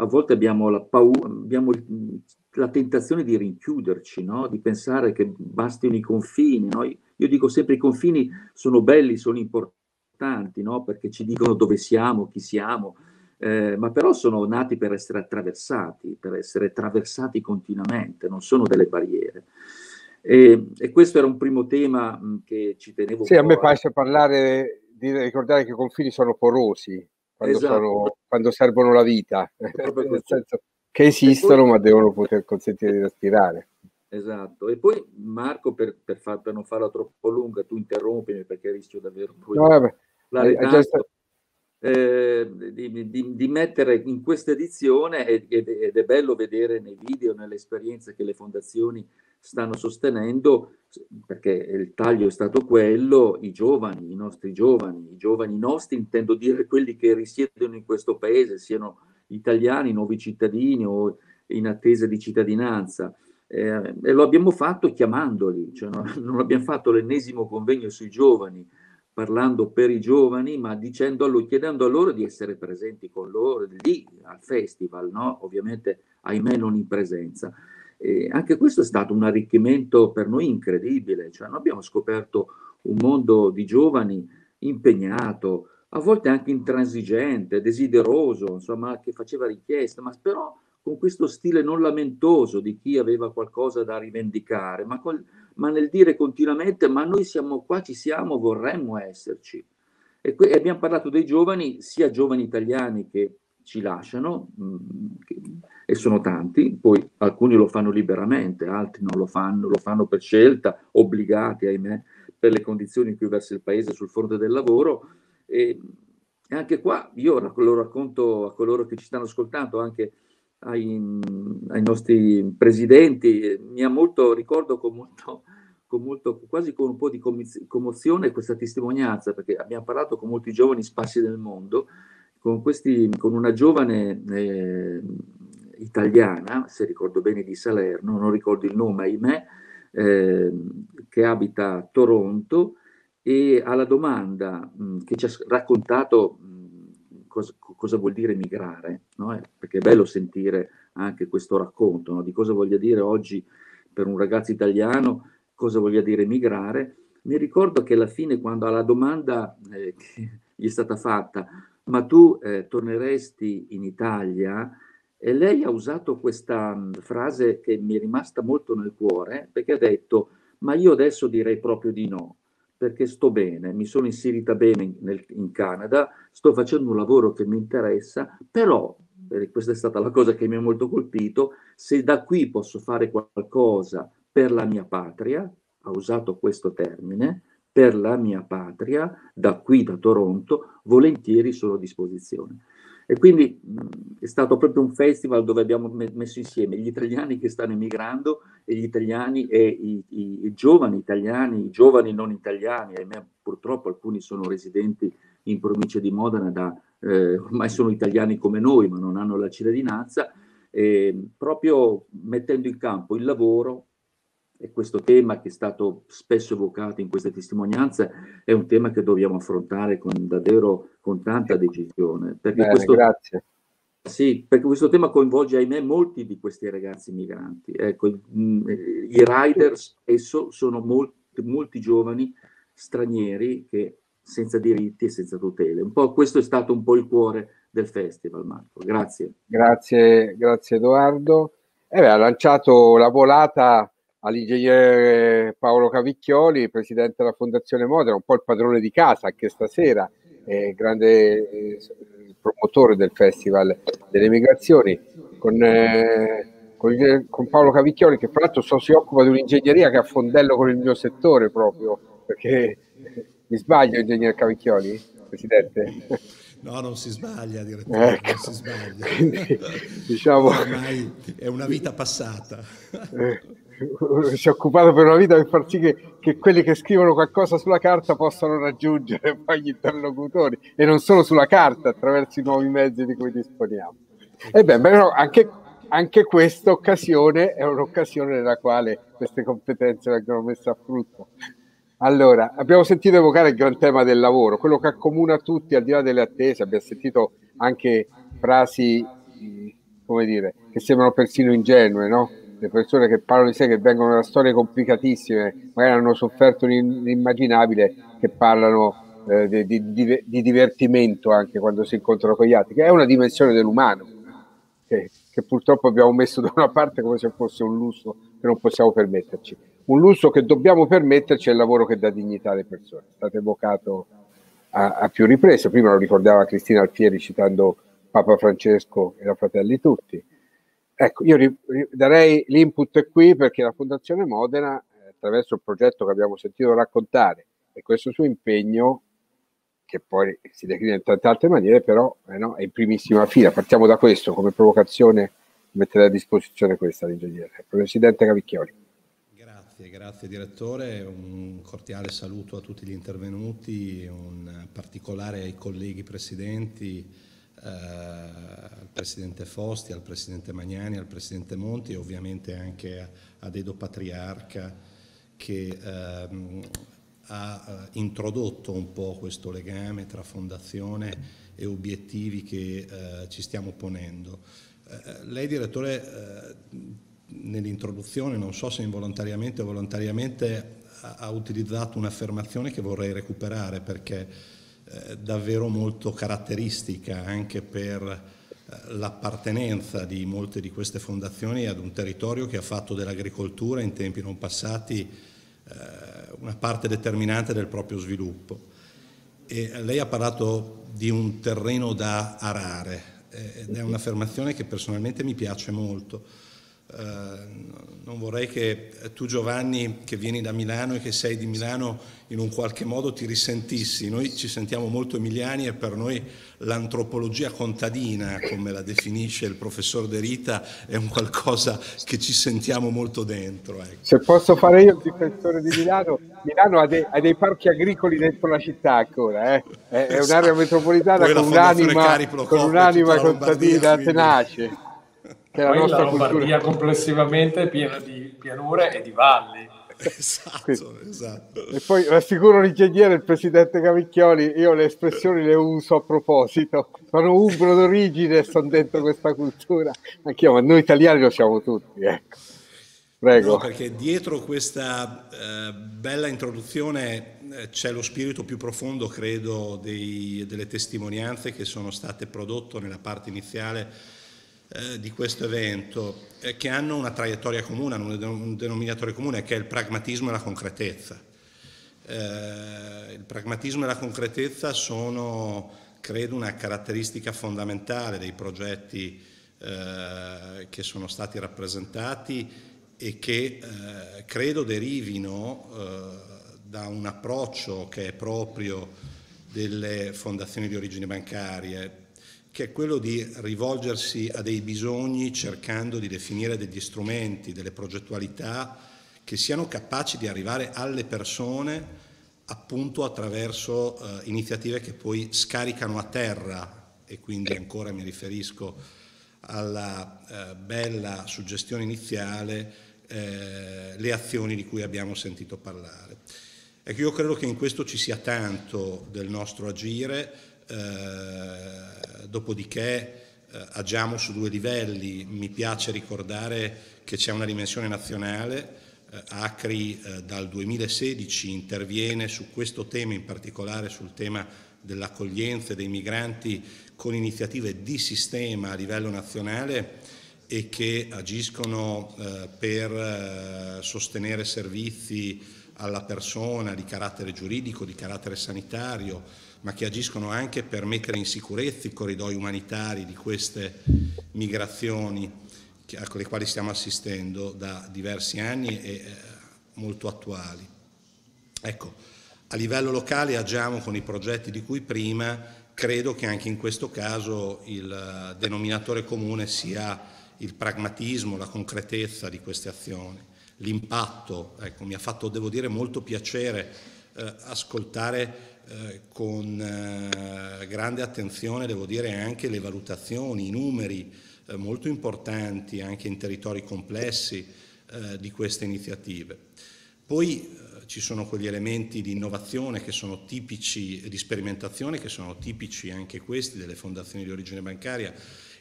a volte abbiamo la paura, abbiamo la tentazione di rinchiuderci, no? di pensare che bastino i confini. No? Io dico sempre i confini sono belli, sono importanti, no? perché ci dicono dove siamo, chi siamo, eh, ma però sono nati per essere attraversati, per essere attraversati continuamente, non sono delle barriere. E, e questo era un primo tema mh, che ci tenevo Sì, a me piace parlare di ricordare che i confini sono porosi quando, esatto. sono, quando servono la vita, nel senso che esistono poi, ma devono poter consentire di respirare. Esatto, e poi Marco, per, per, far, per non farla troppo lunga, tu interrompimi perché rischio davvero poi no, vabbè. La, eh, di, di, di, mettere in questa edizione ed, ed, è bello vedere nei video, nelle esperienze che le fondazioni stanno sostenendo, perché il taglio è stato quello, i giovani, i nostri giovani, i giovani nostri, intendo dire quelli che risiedono in questo paese, siano italiani, nuovi cittadini o in attesa di cittadinanza. Eh, e lo abbiamo fatto chiamandoli, cioè non, non abbiamo fatto l'ennesimo convegno sui giovani, parlando per i giovani, ma loro, chiedendo a loro di essere presenti con loro lì al festival, no? ovviamente ahimè non in presenza. E anche questo è stato un arricchimento per noi incredibile, cioè noi abbiamo scoperto un mondo di giovani impegnato, a volte anche intransigente, desideroso, insomma, che faceva richieste, ma però con questo stile non lamentoso di chi aveva qualcosa da rivendicare, ma, col, ma nel dire continuamente ma noi siamo qua, ci siamo, vorremmo esserci. E, que- abbiamo parlato dei giovani, sia giovani italiani che ci lasciano, mh, mm, che, e sono tanti, poi alcuni lo fanno liberamente, altri non lo fanno, lo fanno per scelta, obbligati, ahimè, per le condizioni in cui versa il paese sul fronte del lavoro. E, e anche qua io lo racconto a coloro che ci stanno ascoltando, anche ai, ai nostri presidenti, mi ha molto, ricordo con molto, con molto, quasi con un po' di commozione questa testimonianza, perché abbiamo parlato con molti giovani spassi del mondo, con, questi, con una giovane eh, italiana, se ricordo bene di Salerno, non ricordo il nome, ahimè, eh, che abita a Toronto e alla domanda mh, che ci ha raccontato mh, cosa, cosa, vuol dire migrare, no? Eh, perché è bello sentire anche questo racconto no? di cosa voglia dire oggi per un ragazzo italiano, cosa voglia dire migrare. Mi ricordo che alla fine, quando alla domanda eh, che gli è stata fatta, ma tu eh, torneresti in Italia? E lei ha usato questa mh, frase che mi è rimasta molto nel cuore, perché ha detto, ma io adesso direi proprio di no perché sto bene, mi sono inserita bene in, nel, in Canada, sto facendo un lavoro che mi interessa, però, eh, questa è stata la cosa che mi ha molto colpito, se da qui posso fare qualcosa per la mia patria, ha usato questo termine, per la mia patria, da qui da Toronto, volentieri sono a disposizione. E quindi mh, è stato proprio un festival dove abbiamo me- messo insieme gli italiani che stanno emigrando e gli italiani e i, i, i giovani italiani, i giovani non italiani, ahimè purtroppo alcuni sono residenti in provincia di Modena da, eh, ormai sono italiani come noi ma non hanno la cittadinanza, eh, proprio mettendo in campo il lavoro, e questo tema che è stato spesso evocato in queste testimonianze è un tema che dobbiamo affrontare con davvero con tanta decisione. Perché Bene, questo, grazie. Sì, perché questo tema coinvolge, ahimè, molti di questi ragazzi migranti. Ecco, mm, i riders spesso sono molti, molti giovani stranieri che senza diritti e senza tutele. Un po' questo è stato un po' il cuore del festival, Marco. Grazie. Grazie, grazie Edoardo. Eh beh, ha lanciato la volata all'ingegnere Paolo Cavicchioli, presidente della Fondazione Modena, un po' il padrone di casa anche stasera, eh, grande eh, promotore del Festival delle Migrazioni, con, eh, con, con, Paolo Cavicchioli che fra l'altro so, si occupa di un'ingegneria che ha fondello con il mio settore proprio, perché mi sbaglio ingegnere Cavicchioli, presidente? No, non si sbaglia, direttore, ecco. non si sbaglia. Quindi, diciamo... Ormai è una vita passata. Si è occupato per una vita per far sì che, che, quelli che scrivono qualcosa sulla carta possano raggiungere poi gli interlocutori e non solo sulla carta, attraverso i nuovi mezzi di cui disponiamo. E beh, però anche, anche questa occasione è un'occasione nella quale queste competenze vengono messe a frutto. Allora, abbiamo sentito evocare il gran tema del lavoro, quello che accomuna tutti al di là delle attese, abbiamo sentito anche frasi, come dire, che sembrano persino ingenue, no? Le persone che parlano di sé, che vengono da storie complicatissime, magari hanno sofferto l'immaginabile, che parlano eh, di, di, di, di, divertimento anche quando si incontrano con gli altri, che è una dimensione dell'umano, che, che purtroppo abbiamo messo da una parte come se fosse un lusso che non possiamo permetterci. Un lusso che dobbiamo permetterci è il lavoro che dà dignità alle persone. È stato evocato a, a più riprese, prima lo ricordava Cristina Alfieri citando Papa Francesco e la Fratelli Tutti Ecco, io ri, darei l'input qui perché la Fondazione Modena, eh, attraverso il progetto che abbiamo sentito raccontare e questo suo impegno, che poi si declina in tante altre maniere, però eh no, è in primissima fila. Partiamo da questo come provocazione, mettere a disposizione questa l'ingegnere. Presidente Cavicchioli. Grazie, grazie direttore, un cordiale saluto a tutti gli intervenuti, un particolare ai colleghi presidenti al Presidente Fosti, al Presidente Magnani, al Presidente Monti e ovviamente anche ad Edo Patriarca che ehm, ha eh, introdotto un po' questo legame tra fondazione e obiettivi che eh, ci stiamo ponendo. Eh, lei, direttore, eh, nell'introduzione, non so se involontariamente o volontariamente, ha, ha utilizzato un'affermazione che vorrei recuperare perché eh, davvero molto caratteristica anche per eh, l'appartenenza di molte di queste fondazioni ad un territorio che ha fatto dell'agricoltura in tempi non passati eh, una parte determinante del proprio sviluppo. E lei ha parlato di un terreno da arare ed è un'affermazione che personalmente mi piace molto. Uh, non vorrei che tu Giovanni che vieni da Milano e che sei di Milano in un qualche modo ti risentissi. Noi ci sentiamo molto emiliani e per noi l'antropologia contadina, come la definisce il professor De Rita, è un qualcosa che ci sentiamo molto dentro. Ecco. Se posso fare io il difensore di Milano, Milano ha, dei, ha dei parchi agricoli dentro la città ancora, eh? è, è esatto. un'area metropolitana con un'anima, con un'anima contadina tenace. Che la, la Lombardia cultura. complessivamente è piena di pianure e di valli esatto, esatto. E poi rassicuro l'ingegnere, il presidente Cavicchioli, io le espressioni le uso a proposito, sono umbro d'origine e sono dentro questa cultura, anch'io, ma noi italiani lo siamo tutti, ecco. Prego. No, perché dietro questa eh, bella introduzione eh, c'è lo spirito più profondo, credo, dei, delle testimonianze che sono state prodotte nella parte iniziale eh, di questo evento eh, che hanno una traiettoria comune, hanno un denominatore comune che è il pragmatismo e la concretezza. Eh, il pragmatismo e la concretezza sono, credo, una caratteristica fondamentale dei progetti eh, che sono stati rappresentati e che eh, credo derivino da un approccio che è proprio delle fondazioni di origine bancarie, che è quello di rivolgersi a dei bisogni cercando di definire degli strumenti, delle progettualità che siano capaci di arrivare alle persone appunto attraverso eh, iniziative che poi scaricano a terra e quindi ancora mi riferisco alla eh, bella suggestione iniziale eh, le azioni di cui abbiamo sentito parlare. Ecco, io credo che in questo ci sia tanto del nostro agire, eh, dopodiché eh, agiamo su due livelli, mi piace ricordare che c'è una dimensione nazionale, eh, Acri dal 2016 interviene su questo tema, in particolare sul tema dell'accoglienza dei migranti con iniziative di sistema a livello nazionale e che agiscono eh, per eh, sostenere servizi alla persona di carattere giuridico, di carattere sanitario, ma che agiscono anche per mettere in sicurezza i corridoi umanitari di queste migrazioni a le quali stiamo assistendo da diversi anni e eh, molto attuali. Ecco, a livello locale agiamo con i progetti di cui prima, credo che anche in questo caso il eh, denominatore comune sia il pragmatismo, la concretezza di queste azioni, l'impatto. Ecco, mi ha fatto, devo dire, molto piacere eh, ascoltare eh, con eh, grande attenzione, devo dire, anche le valutazioni, i numeri eh, molto importanti anche in territori complessi di queste iniziative. Poi ci sono quegli elementi di innovazione che sono tipici, di sperimentazione che sono tipici anche questi delle fondazioni di origine bancaria,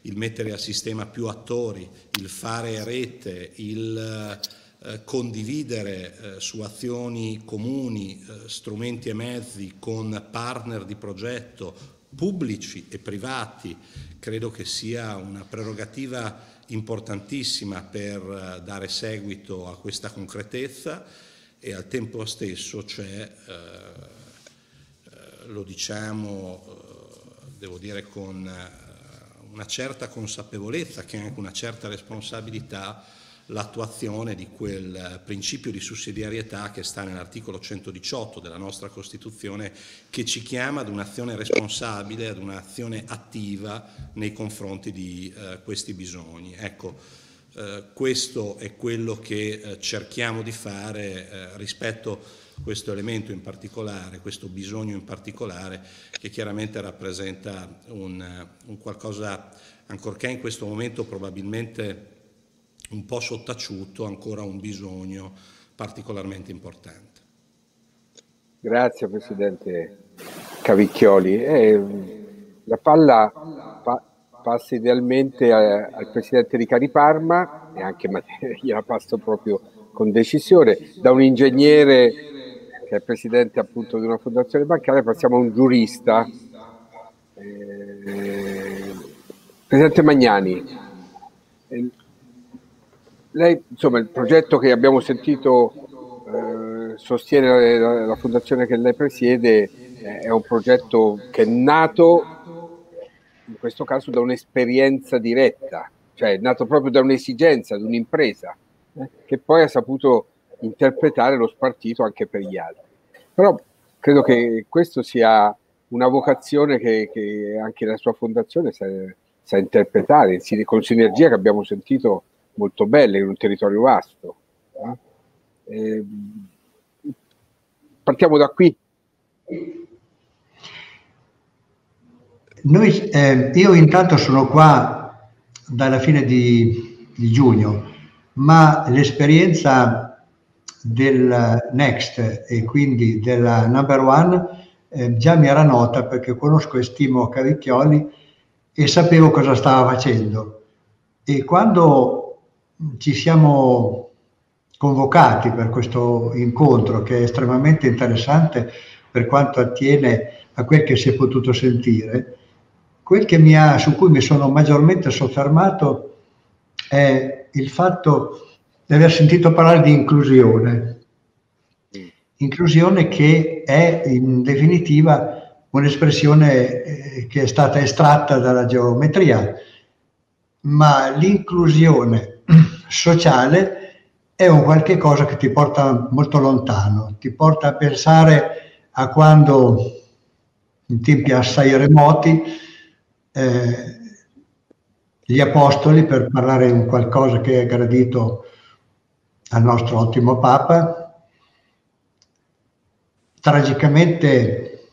il mettere a sistema più attori, il fare rete, il eh, condividere eh, su azioni comuni eh, strumenti e mezzi con partner di progetto pubblici e privati, credo che sia una prerogativa importantissima per eh, dare seguito a questa concretezza e al tempo stesso c'è, lo diciamo, devo dire con una certa consapevolezza che anche una certa responsabilità l'attuazione di quel principio di sussidiarietà che sta nell'articolo 118 della nostra Costituzione che ci chiama ad un'azione responsabile, ad un'azione attiva nei confronti di eh, questi bisogni. Ecco, eh, questo è quello che eh, cerchiamo di fare eh, rispetto a questo elemento in particolare, questo bisogno in particolare, che chiaramente rappresenta un, un qualcosa, ancorché in questo momento probabilmente un po' sottaciuto ancora un bisogno particolarmente importante. Grazie Presidente Cavicchioli. Eh, la palla pa- passa idealmente a, al Presidente Ricari Parma e anche Matteo gliela passo proprio con decisione. Da un ingegnere che è Presidente appunto di una fondazione bancaria passiamo a un giurista. Eh, Presidente Magnani. Eh, lei, insomma, il progetto che abbiamo sentito eh, sostiene la, la, fondazione che lei presiede è un progetto che è nato in questo caso da un'esperienza diretta, cioè è nato proprio da un'esigenza, da un'impresa, eh, che poi ha saputo interpretare lo spartito anche per gli altri. Però credo che questo sia una vocazione che, che anche la sua fondazione sa, sa interpretare, con sinergia che abbiamo sentito molto belle in un territorio vasto. Eh? Partiamo da qui. Noi, eh, io intanto sono qua dalla fine di, di giugno, ma l'esperienza del Next e quindi della Number One eh, già mi era nota perché conosco e stimo Cavicchioli e sapevo cosa stava facendo. E quando ci siamo convocati per questo incontro che è estremamente interessante per quanto attiene a quel che si è potuto sentire, quel che mi ha, su cui mi sono maggiormente soffermato è il fatto di aver sentito parlare di inclusione. Inclusione che è in definitiva un'espressione eh, che è stata estratta dalla geometria, ma l'inclusione sociale è un qualche cosa che ti porta molto lontano, ti porta a pensare a quando in tempi assai remoti eh, gli apostoli, per parlare di qualcosa che è gradito al nostro ottimo Papa, tragicamente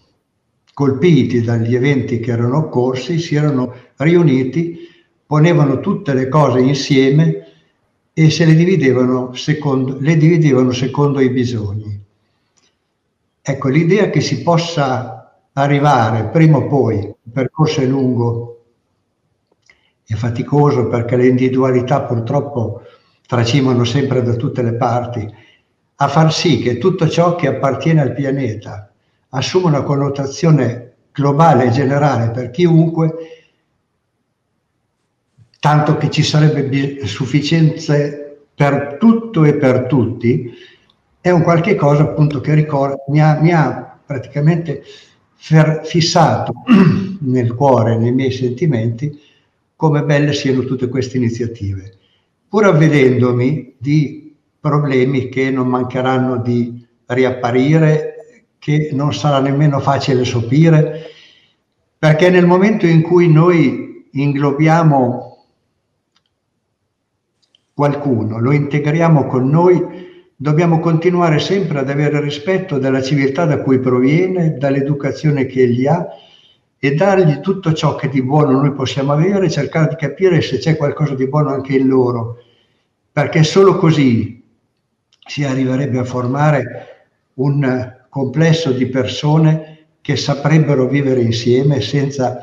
colpiti dagli eventi che erano occorsi, si erano riuniti, ponevano tutte le cose insieme e se le dividevano secondo, le dividevano secondo i bisogni. Ecco, l'idea che si possa arrivare prima o poi, il percorso è lungo e faticoso perché le individualità purtroppo tracimano sempre da tutte le parti, a far sì che tutto ciò che appartiene al pianeta assuma una connotazione globale e generale per chiunque, tanto che ci sarebbe sufficienza per tutto e per tutti, è un qualche cosa appunto che ricorda, mi ha, mi ha praticamente fissato nel cuore, nei miei sentimenti, come belle siano tutte queste iniziative, pur avvedendomi di problemi che non mancheranno di riapparire, che non sarà nemmeno facile sopire, perché nel momento in cui noi inglobiamo qualcuno, lo integriamo con noi, dobbiamo continuare sempre ad avere rispetto della civiltà da cui proviene, dall'educazione che egli ha e dargli tutto ciò che di buono noi possiamo avere, cercare di capire se c'è qualcosa di buono anche in loro, perché solo così si arriverebbe a formare un complesso di persone che saprebbero vivere insieme senza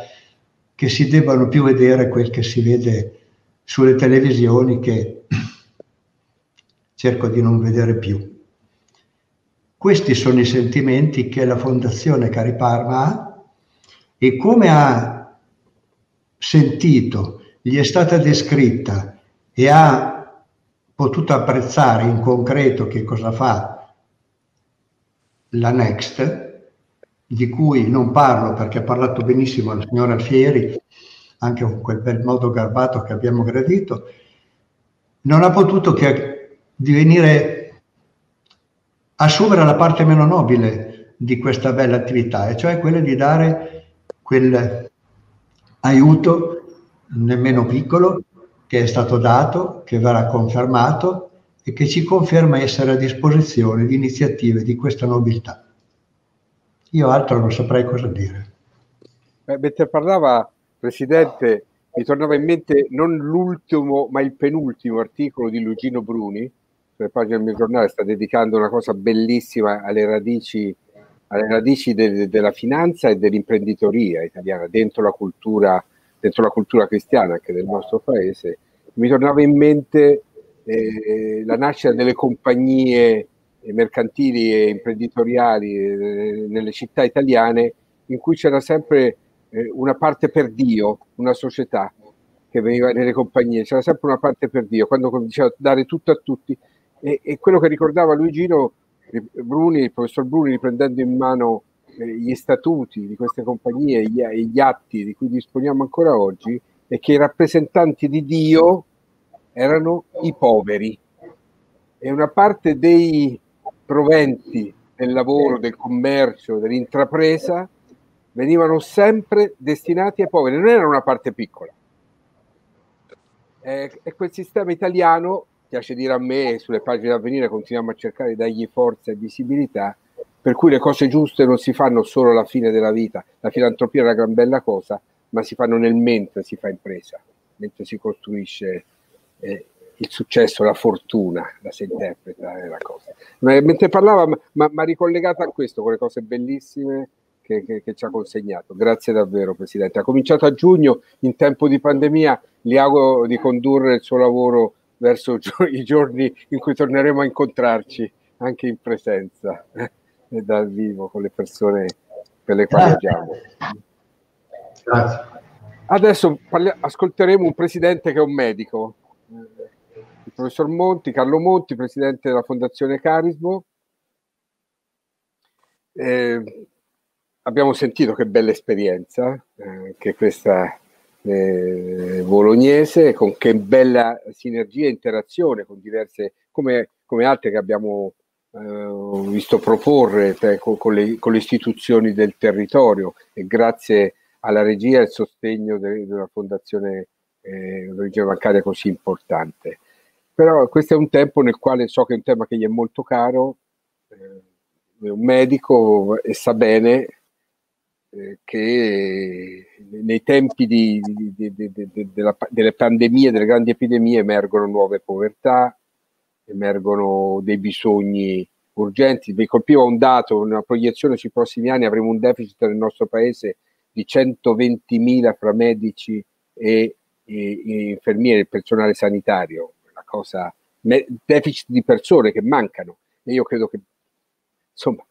che si debbano più vedere quel che si vede sulle televisioni che cerco di non vedere più. Questi sono i sentimenti che la Fondazione Cariparma ha e come ha sentito, gli è stata descritta e ha potuto apprezzare in concreto che cosa fa la Next, di cui non parlo perché ha parlato benissimo il signor Alfieri, anche con quel bel modo garbato che abbiamo gradito, non ha potuto che divenire, assumere la parte meno nobile di questa bella attività, e cioè quella di dare quel aiuto nemmeno piccolo che è stato dato, che verrà confermato e che ci conferma essere a disposizione di iniziative di questa nobiltà. Io altro non saprei cosa dire. Eh, mentre parlava Presidente, mi tornava in mente non l'ultimo, ma il penultimo articolo di Lugino Bruni, sulle pagine del mio giornale, sta dedicando una cosa bellissima alle radici, alle radici de, della finanza e dell'imprenditoria italiana, dentro la cultura, dentro la cultura cristiana anche del nostro paese. Mi tornava in mente eh, la nascita delle compagnie mercantili e imprenditoriali eh, nelle città italiane in cui c'era sempre eh, una parte per Dio, una società che veniva nelle compagnie, c'era sempre una parte per Dio, quando cominciava a dare tutto a tutti. E, e quello che ricordava Luigino Bruni, il professor Bruni, riprendendo in mano eh, gli statuti di queste compagnie e gli atti di cui disponiamo ancora oggi è che i rappresentanti di Dio erano i poveri e una parte dei proventi del lavoro, del commercio, dell'intrapresa venivano sempre destinati ai poveri, non era una parte piccola. Eh, e quel sistema italiano, piace dire a me, sulle pagine da venire continuiamo a cercare di dargli forza e visibilità, per cui le cose giuste non si fanno solo alla fine della vita, la filantropia è una gran bella cosa, ma si fanno nel mentre si fa impresa, mentre si costruisce eh, il successo, la fortuna, la si interpreta è la cosa. Ma, mentre parlava mi ha ricollegato a questo, con le cose bellissime che, che, che, ci ha consegnato. Grazie davvero Presidente. Ha cominciato a giugno, in tempo di pandemia, gli auguro di condurre il suo lavoro verso i giorni in cui torneremo a incontrarci anche in presenza e dal vivo con le persone per le quali agiamo. Grazie. Adesso ascolteremo un presidente che è un medico, il professor Monti, Carlo Monti, presidente della Fondazione Carismo. Eh, abbiamo sentito che bella esperienza, eh, questa eh, bolognese, con che bella sinergia e interazione con diverse, come, come altre che abbiamo eh, visto proporre te, con, con, le, con, le, istituzioni del territorio e grazie alla regia e al sostegno de, una fondazione eh, d'origine bancaria così importante. Però questo è un tempo nel quale so che è un tema che gli è molto caro, eh, è un medico e sa bene che nei tempi di, di, di, della, delle pandemie, delle grandi epidemie emergono nuove povertà, emergono dei bisogni urgenti. Mi colpiva un dato, una proiezione sui prossimi anni avremo un deficit nel nostro paese di 120.000 fra medici e, e, e infermieri, personale sanitario, una cosa, me, deficit di persone che mancano. E io credo che, insomma,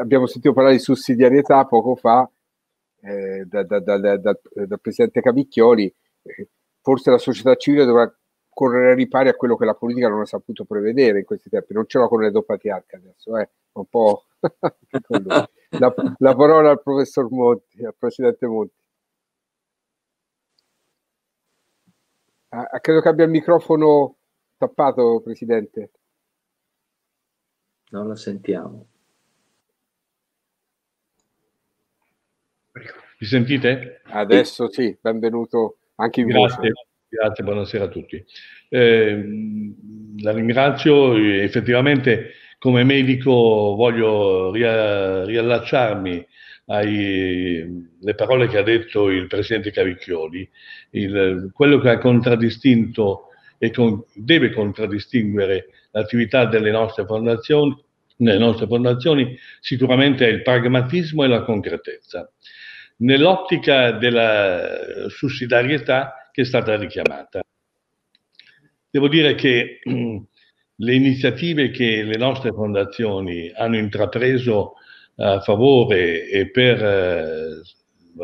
abbiamo sentito parlare di sussidiarietà poco fa eh, da, da, da, dal Presidente Cavicchioli, eh, forse la società civile dovrà correre ai ripari a quello che la politica non ha saputo prevedere in questi tempi. Non ce l'ho con l'Edo Patriarca adesso, eh, un po' la, la, parola al professor Monti, al presidente Monti. Ah, credo che abbia il microfono tappato, presidente. Non la sentiamo. Mi sentite? Adesso sì, benvenuto anche in Grazie. voce. Grazie, buonasera a tutti. Eh, la ringrazio, effettivamente come medico voglio ria- riallacciarmi alle parole che ha detto il Presidente Cavicchioli, il, quello che ha contraddistinto e con, deve contraddistinguere l'attività delle nostre fondazioni, nelle nostre fondazioni sicuramente è il pragmatismo e la concretezza. Nell'ottica della sussidiarietà che è stata richiamata. Devo dire che le iniziative che le nostre fondazioni hanno intrapreso a favore e per eh,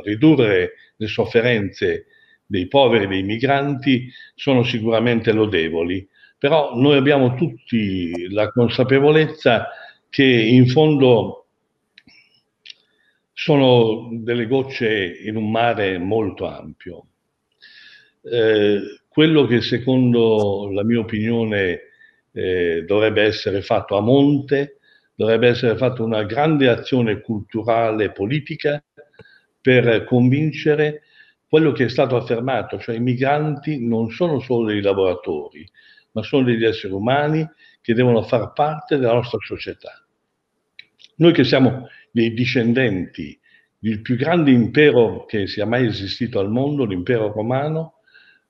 ridurre le sofferenze dei poveri e dei migranti sono sicuramente lodevoli, però noi abbiamo tutti la consapevolezza che in fondo sono delle gocce in un mare molto ampio. Eh, quello che secondo la mia opinione eh, dovrebbe essere fatto a monte, dovrebbe essere fatta una grande azione culturale e politica per convincere quello che è stato affermato, cioè i migranti non sono solo dei lavoratori, ma sono degli esseri umani che devono far parte della nostra società. Noi che siamo dei discendenti del più grande impero che sia mai esistito al mondo, l'impero romano,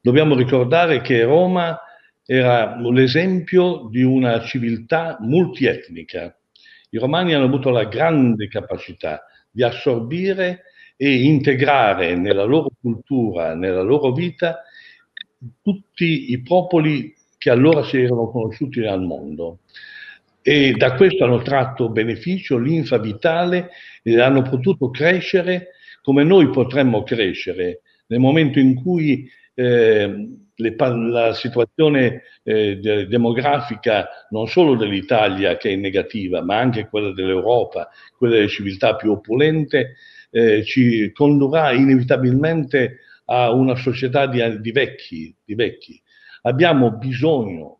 Dobbiamo ricordare che Roma era l'esempio di una civiltà multietnica. I romani hanno avuto la grande capacità di assorbire e integrare nella loro cultura, nella loro vita, tutti i popoli che allora si erano conosciuti al mondo. E da questo hanno tratto beneficio, linfa vitale, e hanno potuto crescere come noi potremmo crescere nel momento in cui eh, le, la situazione eh, de, demografica non solo dell'Italia che è negativa, ma anche quella dell'Europa, quella delle civiltà più opulente, eh, ci condurrà inevitabilmente a una società di, di, vecchi, di vecchi. Abbiamo bisogno,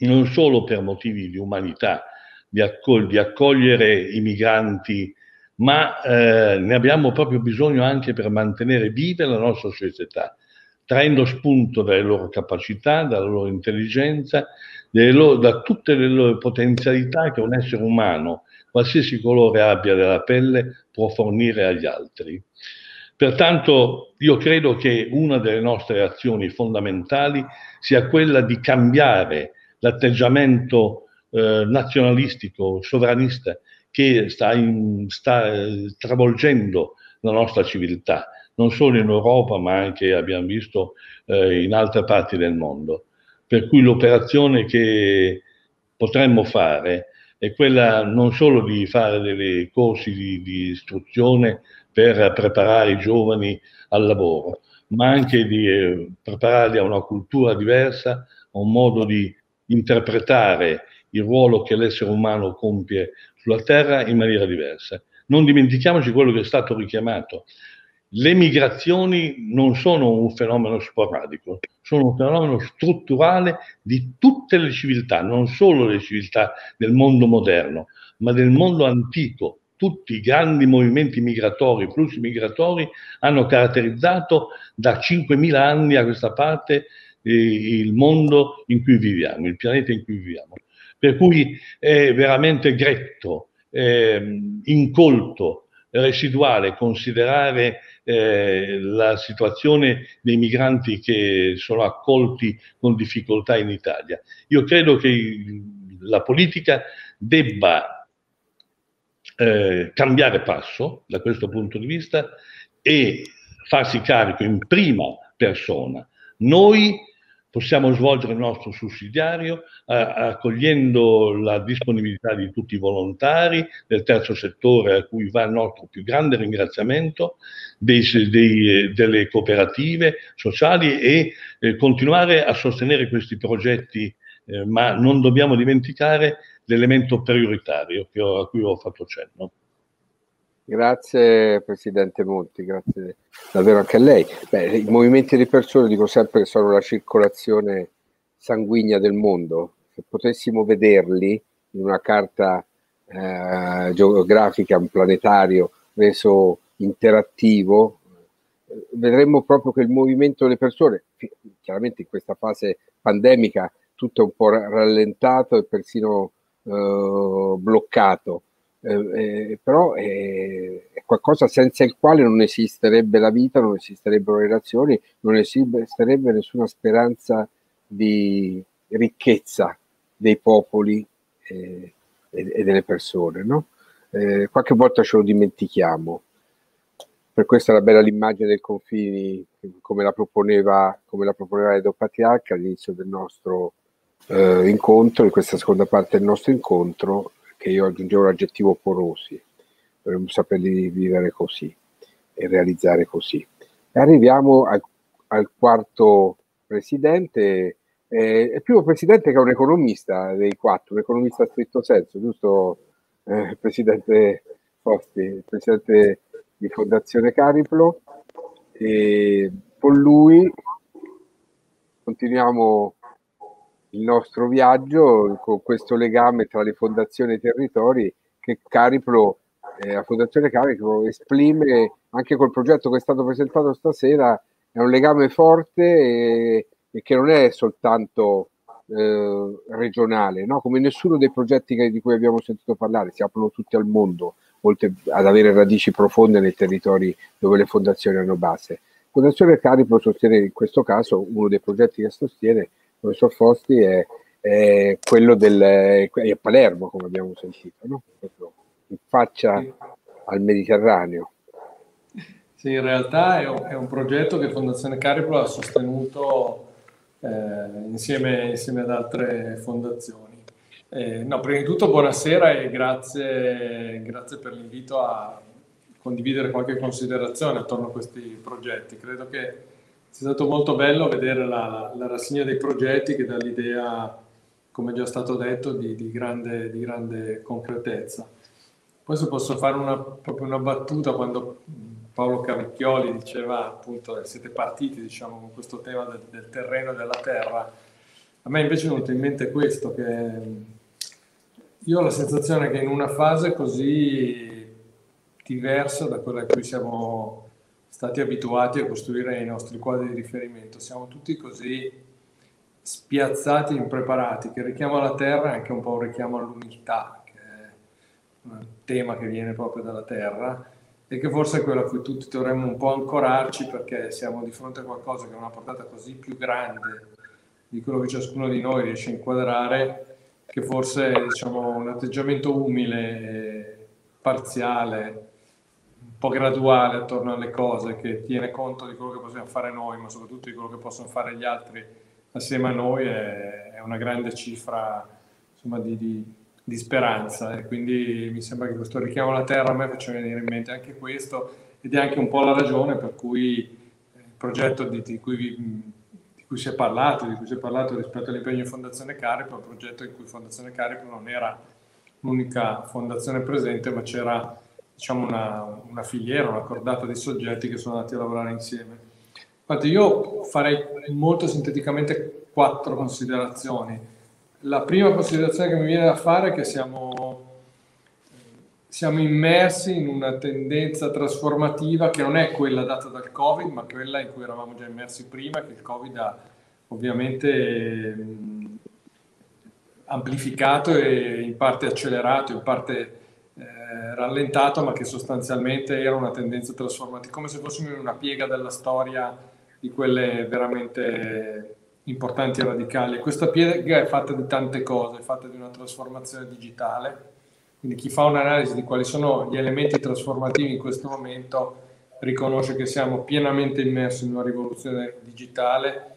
non solo per motivi di umanità, di, accog- di accogliere i migranti, ma eh, ne abbiamo proprio bisogno anche per mantenere vive la nostra società traendo spunto dalle loro capacità, dalla loro intelligenza, loro, da tutte le loro potenzialità che un essere umano, qualsiasi colore abbia della pelle, può fornire agli altri. Pertanto io credo che una delle nostre azioni fondamentali sia quella di cambiare l'atteggiamento eh, nazionalistico, sovranista che sta, in, sta eh, travolgendo la nostra civiltà non solo in Europa ma anche abbiamo visto eh, in altre parti del mondo. Per cui l'operazione che potremmo fare è quella non solo di fare dei corsi di, di istruzione per preparare i giovani al lavoro, ma anche di eh, prepararli a una cultura diversa, a un modo di interpretare il ruolo che l'essere umano compie sulla Terra in maniera diversa. Non dimentichiamoci quello che è stato richiamato, le migrazioni non sono un fenomeno sporadico, sono un fenomeno strutturale di tutte le civiltà, non solo le civiltà del mondo moderno, ma del mondo antico. Tutti i grandi movimenti migratori, flussi migratori, hanno caratterizzato da 5.000 anni a questa parte il mondo in cui viviamo, il pianeta in cui viviamo. Per cui è veramente gretto, eh, incolto, residuale considerare eh, la situazione dei migranti che sono accolti con difficoltà in Italia. Io credo che la politica debba eh, cambiare passo da questo punto di vista e farsi carico in prima persona. Noi possiamo svolgere il nostro sussidiario accogliendo la disponibilità di tutti i volontari del terzo settore a cui va il nostro più grande ringraziamento, dei, dei, delle cooperative sociali e eh, continuare a sostenere questi progetti, eh, ma non dobbiamo dimenticare l'elemento prioritario a cui ho fatto cenno. Grazie Presidente Monti, grazie davvero anche a lei. Beh, I movimenti di persone, dico sempre, sono la circolazione sanguigna del mondo. Se potessimo vederli in una carta eh, geografica, un planetario reso interattivo, vedremmo proprio che il movimento delle persone, chiaramente in questa fase pandemica, tutto è un po' rallentato e persino eh, bloccato eh, eh, però è, è, qualcosa senza il quale non esisterebbe la vita, non esisterebbero relazioni, non esisterebbe nessuna speranza di ricchezza dei popoli eh, e, e, delle persone. No? Eh, qualche volta ce lo dimentichiamo. Per questo era bella l'immagine del confini, come la proponeva, come la proponeva Edo Patriarca all'inizio del nostro eh, incontro, in questa seconda parte del nostro incontro, che io aggiungevo l'aggettivo porosi, dovremmo saperli vivere così e realizzare così. E arriviamo al, al quarto presidente, eh, il primo presidente che è un economista dei quattro, un economista a stretto senso, giusto eh, Presidente Fosti, Presidente di Fondazione Cariplo. E con lui continuiamo il nostro viaggio con questo legame tra le fondazioni e i territori che Cariplo, eh, la Fondazione Cariplo esprime anche col progetto che è stato presentato stasera, è un legame forte e, e che non è soltanto eh, regionale, no? come nessuno dei progetti che, di cui abbiamo sentito parlare, si aprono tutti al mondo, oltre ad avere radici profonde nei territori dove le fondazioni hanno base. Fondazione Cariplo sostiene in questo caso uno dei progetti che sostiene professor Fosti è, è quello del è Palermo, come abbiamo sentito, no? in faccia al Mediterraneo. Sì, in realtà è un, è un progetto che Fondazione Cariplo ha sostenuto eh, insieme, insieme, ad altre fondazioni. Eh, no, prima di tutto buonasera e grazie, grazie per l'invito a condividere qualche considerazione attorno a questi progetti. Credo che stato molto bello vedere la, la rassegna dei progetti che dà l'idea, come già stato detto, di, di, grande, di grande concretezza. Poi se posso fare una, proprio una battuta quando Paolo Cavicchioli diceva appunto siete partiti diciamo, con questo tema del, del terreno e della terra, a me invece è venuto in mente questo, che io ho la sensazione che in una fase così diversa da quella a cui siamo stati abituati a costruire i nostri quadri di riferimento, siamo tutti così spiazzati, impreparati, che il richiamo alla terra è anche un po' un richiamo all'umiltà, che è un tema che viene proprio dalla terra e che forse è quello a cui tutti dovremmo un po' ancorarci perché siamo di fronte a qualcosa che ha una portata così più grande di quello che ciascuno di noi riesce a inquadrare, che forse diciamo, un atteggiamento umile, parziale, po' graduale attorno alle cose, che tiene conto di quello che possiamo fare noi, ma soprattutto di quello che possono fare gli altri assieme a noi, è, è una grande cifra insomma, di, di, di, speranza. E quindi mi sembra che questo richiamo alla terra a me faccia venire in mente anche questo, ed è anche un po' la ragione per cui il progetto di, di cui vi cui si è parlato, di cui si è parlato rispetto all'impegno di Fondazione Caripo, un progetto in cui Fondazione Caripo non era l'unica fondazione presente, ma c'era diciamo, una, una, filiera, una cordata di soggetti che sono andati a lavorare insieme. Infatti io farei molto sinteticamente quattro considerazioni. La prima considerazione che mi viene da fare è che siamo siamo immersi in una tendenza trasformativa che non è quella data dal Covid, ma quella in cui eravamo già immersi prima, che il Covid ha ovviamente amplificato e in parte accelerato, in parte eh, rallentato, ma che sostanzialmente era una tendenza trasformativa, come se fossimo in una piega della storia di quelle veramente importanti e radicali. Questa piega è fatta di tante cose, è fatta di una trasformazione digitale, quindi chi fa un'analisi di quali sono gli elementi trasformativi in questo momento riconosce che siamo pienamente immersi in una rivoluzione digitale,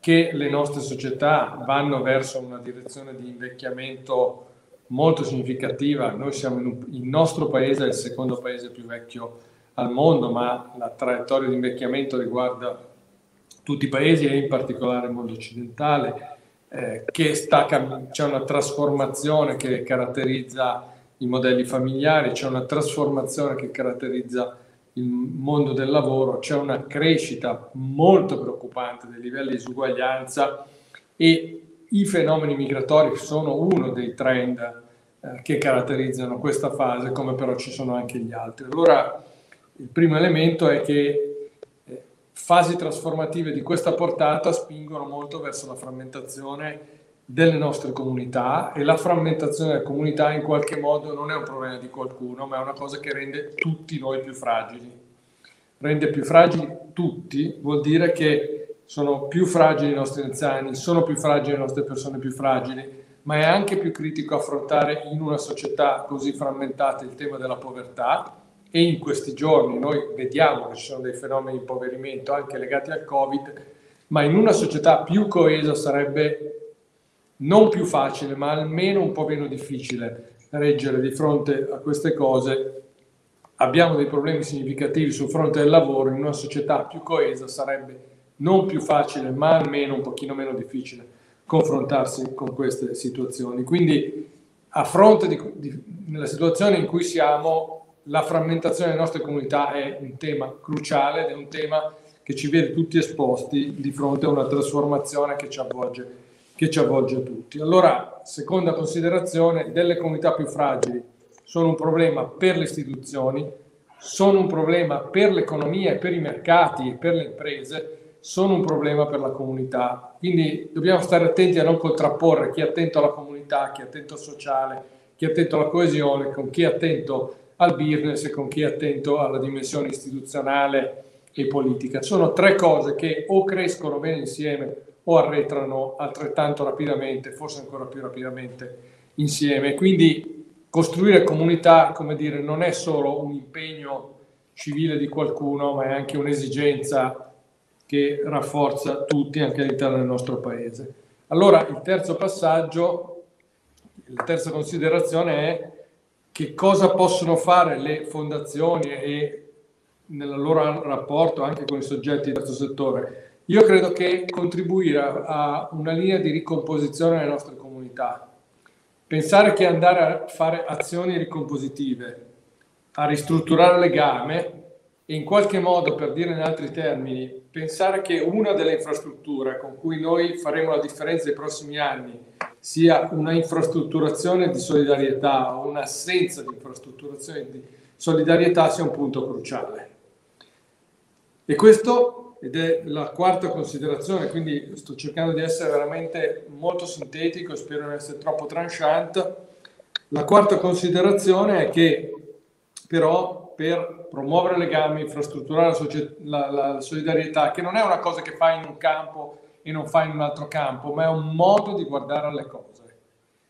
che le nostre società vanno verso una direzione di invecchiamento molto significativa. Noi siamo in un, il nostro paese è il secondo paese più vecchio al mondo, ma la traiettoria di invecchiamento riguarda tutti i paesi e in particolare il mondo occidentale eh, che sta, c'è una trasformazione che caratterizza i modelli familiari, c'è una trasformazione che caratterizza il mondo del lavoro, c'è una crescita molto preoccupante dei livelli di disuguaglianza e i fenomeni migratori sono uno dei trend eh, che caratterizzano questa fase, come però ci sono anche gli altri. Allora, il primo elemento è che fasi trasformative di questa portata spingono molto verso la frammentazione delle nostre comunità e la frammentazione delle comunità in qualche modo non è un problema di qualcuno, ma è una cosa che rende tutti noi più fragili. Rende più fragili tutti vuol dire che sono più fragili i nostri anziani, sono più fragili le nostre persone più fragili, ma è anche più critico affrontare in una società così frammentata il tema della povertà e in questi giorni noi vediamo che ci sono dei fenomeni di impoverimento anche legati al Covid, ma in una società più coesa sarebbe non più facile, ma almeno un po' meno difficile reggere di fronte a queste cose. Abbiamo dei problemi significativi sul fronte del lavoro, in una società più coesa sarebbe non più facile, ma almeno un pochino meno difficile confrontarsi con queste situazioni. Quindi a fronte nella situazione in cui siamo, la frammentazione delle nostre comunità è un tema cruciale ed è un tema che ci vede tutti esposti di fronte a una trasformazione che ci avvolge, che ci avvolge tutti. Allora, seconda considerazione, delle comunità più fragili sono un problema per le istituzioni, sono un problema per l'economia e per i mercati e per le imprese, sono un problema per la comunità. Quindi dobbiamo stare attenti a non contrapporre chi è attento alla comunità, chi è attento al sociale, chi è attento alla coesione, con chi è attento al business e con chi è attento alla dimensione istituzionale e politica. Sono tre cose che o crescono bene insieme o arretrano altrettanto rapidamente, forse ancora più rapidamente insieme. Quindi costruire comunità, come dire, non è solo un impegno civile di qualcuno, ma è anche un'esigenza che rafforza tutti anche all'interno del nostro paese. Allora, il terzo passaggio, la terza considerazione è che cosa possono fare le fondazioni e nel loro rapporto anche con i soggetti di questo settore. Io credo che contribuire a una linea di ricomposizione nelle nostre comunità, pensare che andare a fare azioni ricompositive, a ristrutturare legame e in qualche modo, per dire in altri termini, pensare che una delle infrastrutture con cui noi faremo la differenza nei prossimi anni sia una infrastrutturazione di solidarietà o un'assenza di infrastrutturazione di solidarietà sia un punto cruciale. E questo, ed è la quarta considerazione, quindi sto cercando di essere veramente molto sintetico, spero non essere troppo tranchant. La quarta considerazione è che però per promuovere legami, infrastrutturare la, la, la solidarietà, che non è una cosa che fai in un campo e non fai in un altro campo, ma è un modo di guardare alle cose.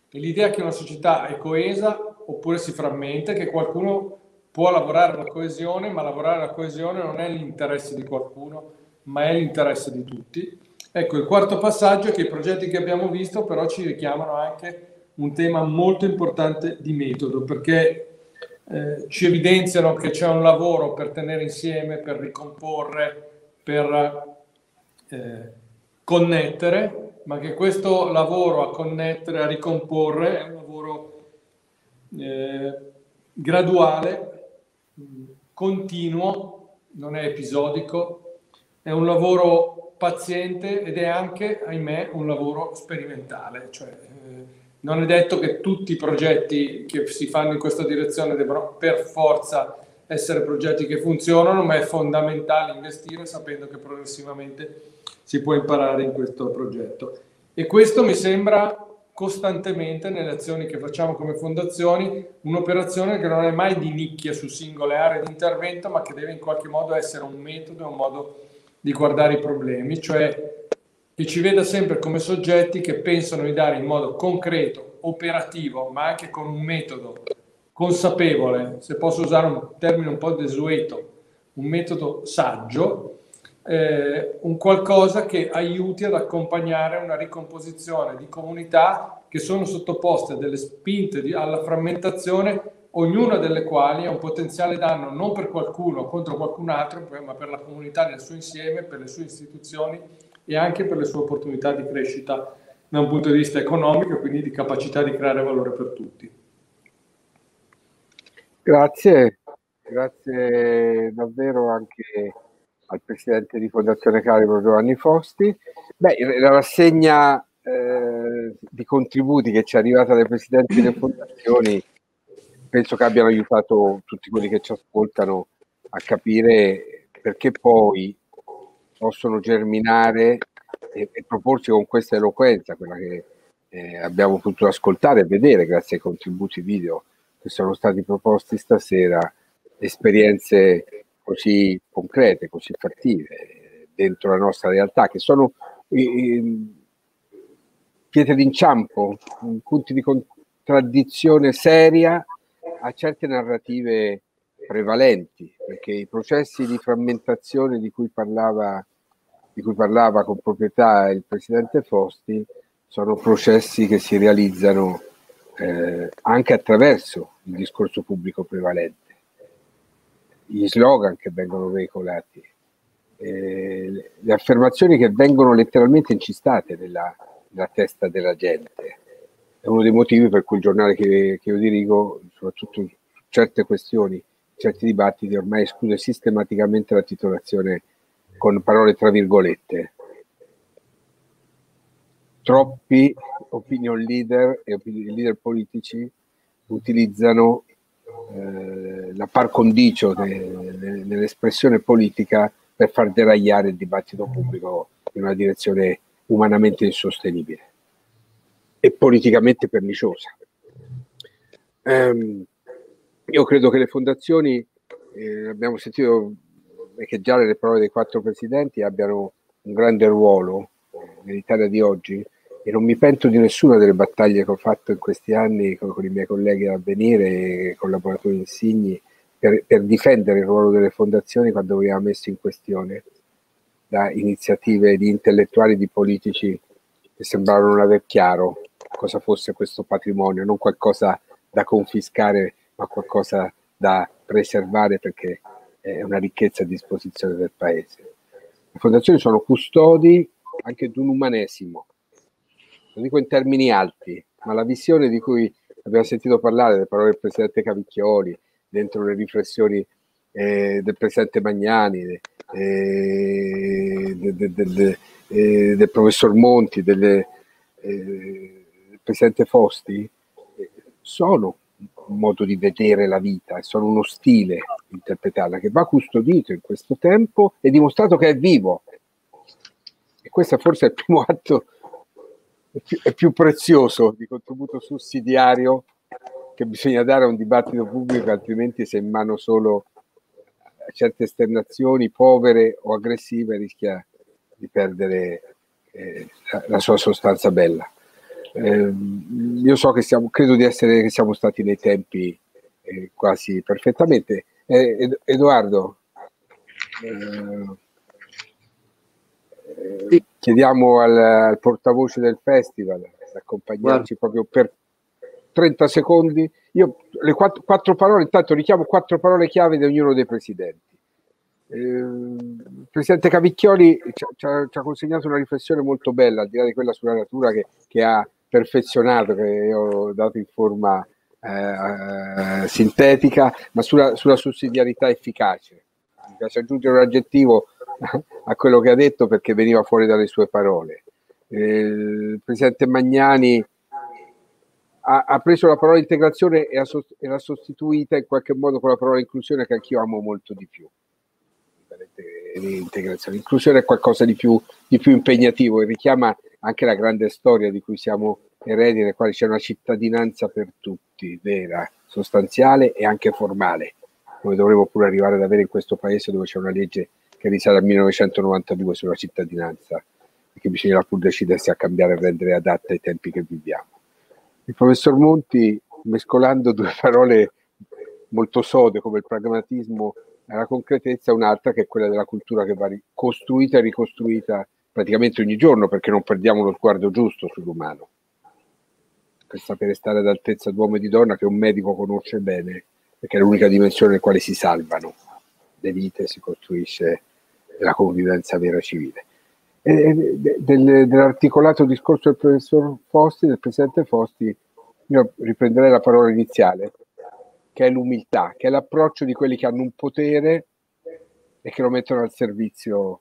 E l'idea che una società è coesa oppure si frammenta, che qualcuno può lavorare alla coesione, ma lavorare alla coesione non è l'interesse di qualcuno, ma è l'interesse di tutti. Ecco, il quarto passaggio è che i progetti che abbiamo visto però ci richiamano anche un tema molto importante di metodo, perché eh, ci evidenziano che c'è un lavoro per tenere insieme, per ricomporre, per eh, connettere, ma che questo lavoro a connettere, a ricomporre è un lavoro eh, graduale, continuo, non è episodico, è un lavoro paziente ed è anche, ahimè, un lavoro sperimentale, cioè non è detto che tutti i progetti che si fanno in questa direzione debbano per forza essere progetti che funzionano, ma è fondamentale investire sapendo che progressivamente si può imparare in questo progetto. E questo mi sembra costantemente nelle azioni che facciamo come fondazioni un'operazione che non è mai di nicchia su singole aree di intervento, ma che deve in qualche modo essere un metodo, un modo di guardare i problemi, cioè che ci veda sempre come soggetti che pensano di dare in modo concreto, operativo, ma anche con un metodo consapevole, se posso usare un termine un po' desueto, un metodo saggio, eh, un qualcosa che aiuti ad accompagnare una ricomposizione di comunità che sono sottoposte a delle spinte di, alla frammentazione, ognuna delle quali ha un potenziale danno non per qualcuno contro qualcun altro, ma per la comunità nel suo insieme, per le sue istituzioni e anche per le sue opportunità di crescita da un punto di vista economico e quindi di capacità di creare valore per tutti. Grazie, grazie davvero anche al presidente di Fondazione Calibro Giovanni Fosti. Beh, la rassegna eh, di contributi che ci è arrivata dai presidenti delle fondazioni penso che abbiano aiutato tutti quelli che ci ascoltano a capire perché poi possono germinare e, e proporci con questa eloquenza, quella che eh, abbiamo potuto ascoltare e vedere grazie ai contributi video che sono stati proposti stasera, esperienze così concrete, così fattive dentro la nostra realtà, che sono eh, pietre d'inciampo, punti di contraddizione seria a certe narrative prevalenti, perché i processi di frammentazione di cui parlava di cui parlava con proprietà il presidente Fosti sono processi che si realizzano eh, anche attraverso il discorso pubblico prevalente, gli slogan che vengono veicolati, eh, le affermazioni che vengono letteralmente incistate nella, nella, testa della gente. È uno dei motivi per cui il giornale che, che io dirigo, soprattutto su certe questioni, certi dibattiti, ormai esclude sistematicamente la titolazione con parole tra virgolette. Troppi opinion leader e opinion leader politici utilizzano eh, la par condicio nell'espressione politica per far deragliare il dibattito pubblico in una direzione umanamente insostenibile e politicamente perniciosa. Um, io credo che le fondazioni, eh, abbiamo sentito che già le parole dei quattro presidenti abbiano un grande ruolo nell'Italia di oggi e non mi pento di nessuna delle battaglie che ho fatto in questi anni con, con i miei colleghi a venire e collaboratori insigni per, per, difendere il ruolo delle fondazioni quando veniva messo in questione da iniziative di intellettuali, di politici che sembravano non aver chiaro cosa fosse questo patrimonio, non qualcosa da confiscare, ma qualcosa da preservare perché è una ricchezza a disposizione del paese. Le fondazioni sono custodi anche di un umanesimo, lo dico in termini alti, ma la visione di cui abbiamo sentito parlare, le parole del Presidente Cavicchioli, dentro le riflessioni eh, del Presidente Magnani, eh, de, de, de, eh, del Professor Monti, delle, eh, del Presidente Fosti, eh, sono un modo di vedere la vita, sono uno stile interpretarla che va custodito in questo tempo e dimostrato che è vivo. E questo forse è il primo atto è più, è più prezioso di contributo sussidiario che bisogna dare a un dibattito pubblico, altrimenti se in mano solo a certe esternazioni povere o aggressive rischia di perdere eh, la, sua sostanza bella. Eh, io so che siamo, credo di essere che siamo stati nei tempi eh, quasi perfettamente. Eh, Ed, Edoardo, sì. chiediamo al, al, portavoce del festival di accompagnarci Guarda. proprio per 30 secondi. Io le quattro, quattro, parole, intanto richiamo quattro parole chiave di ognuno dei presidenti. Il presidente Cavicchioli ci, ci, ha, ci, ha, consegnato una riflessione molto bella, al di là di quella sulla natura che, che ha perfezionato, che ho dato in forma eh, sintetica, ma sulla, sulla, sussidiarietà efficace. Mi piace aggiungere un aggettivo a quello che ha detto perché veniva fuori dalle sue parole. Il presidente Magnani ha, ha, preso la parola integrazione e, sost- e l'ha sostituita in qualche modo con la parola inclusione che anch'io amo molto di più. L'integrazione. L'inclusione è qualcosa di più, di più impegnativo e richiama anche la grande storia di cui siamo eredi, nel quale c'è una cittadinanza per tutti, vera, sostanziale e anche formale, come dovremmo pure arrivare ad avere in questo paese dove c'è una legge che risale al 1992 sulla cittadinanza e che bisognerà pur decidersi a cambiare e rendere adatta ai tempi che viviamo. Il professor Monti, mescolando due parole molto sode come il pragmatismo e la concretezza, un'altra che è quella della cultura che va costruita e ricostruita praticamente ogni giorno perché non perdiamo lo sguardo giusto sull'umano. Per sapere stare ad altezza d'uomo e di donna che un medico conosce bene perché è l'unica dimensione nella quale si salvano. Le vite, si costruisce la convivenza vera civile. E del, dell'articolato discorso del professor Fosti, del presidente Fosti, io riprenderei la parola iniziale, che è l'umiltà, che è l'approccio di quelli che hanno un potere e che lo mettono al servizio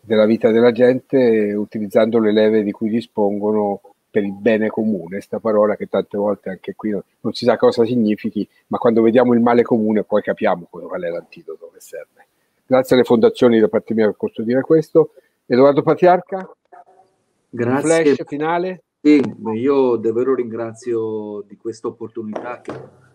della vita della gente utilizzando le leve di cui dispongono per il bene comune, questa parola che tante volte anche qui non, non, si sa cosa significhi, ma quando vediamo il male comune poi capiamo qual è l'antidoto che serve. Grazie alle fondazioni da parte mia per custodire questo. Edoardo Patriarca, Grazie. flash finale. Sì, io davvero ringrazio di questa opportunità che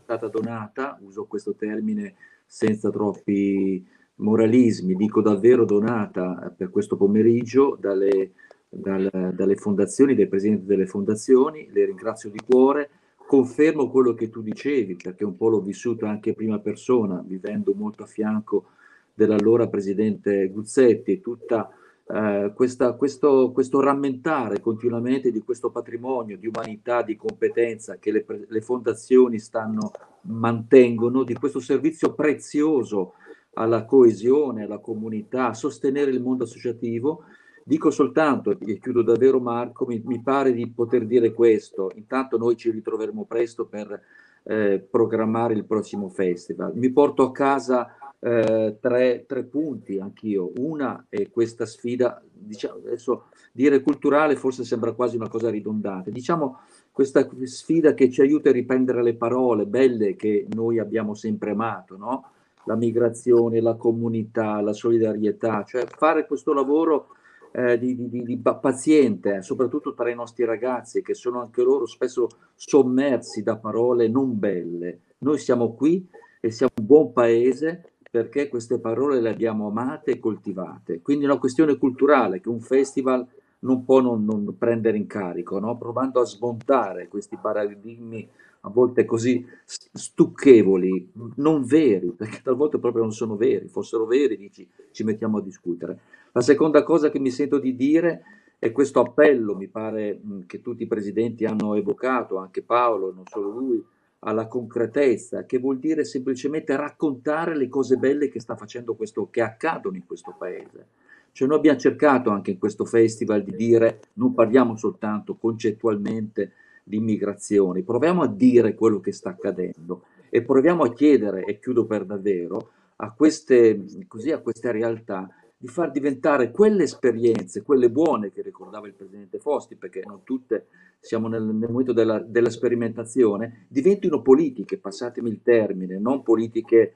stata donata, uso questo termine senza troppi moralismi, dico davvero donata per questo pomeriggio dalle, dal, dalle fondazioni, dai presidenti delle fondazioni, le ringrazio di cuore, confermo quello che tu dicevi, perché un po' l'ho vissuto anche in prima persona, vivendo molto a fianco dell'allora presidente Guzzetti, tutta eh, questa, questo, questo, rammentare continuamente di questo patrimonio di umanità, di competenza che le, le fondazioni stanno, mantengono, di questo servizio prezioso alla coesione, alla comunità, a sostenere il mondo associativo. Dico soltanto, e chiudo davvero Marco, mi, mi pare di poter dire questo, intanto noi ci ritroveremo presto per eh, programmare il prossimo festival. Mi porto a casa eh, tre, tre, punti anch'io. Una è questa sfida, diciamo, adesso dire culturale forse sembra quasi una cosa ridondante, diciamo questa sfida che ci aiuta a riprendere le parole belle che noi abbiamo sempre amato, no? la migrazione, la comunità, la solidarietà, cioè fare questo lavoro eh, di, di, di, paziente, soprattutto tra i nostri ragazzi che sono anche loro spesso sommersi da parole non belle. Noi siamo qui e siamo un buon paese perché queste parole le abbiamo amate e coltivate. Quindi è una questione culturale che un festival non può non, non prendere in carico, no? provando a smontare questi paradigmi a volte così stucchevoli, non veri, perché talvolta proprio non sono veri, fossero veri dici ci mettiamo a discutere. La seconda cosa che mi sento di dire è questo appello, mi pare che tutti i presidenti hanno evocato, anche Paolo, non solo lui, alla concretezza, che vuol dire semplicemente raccontare le cose belle che sta facendo questo, che accadono in questo paese. Cioè noi abbiamo cercato anche in questo festival di dire, non parliamo soltanto concettualmente di immigrazione, proviamo a dire quello che sta accadendo e proviamo a chiedere, e chiudo per davvero, a queste, così, a queste realtà di far diventare quelle esperienze, quelle buone che ricordava il Presidente Fosti, perché non tutte siamo nel, nel momento della, della, sperimentazione, diventino politiche, passatemi il termine, non politiche,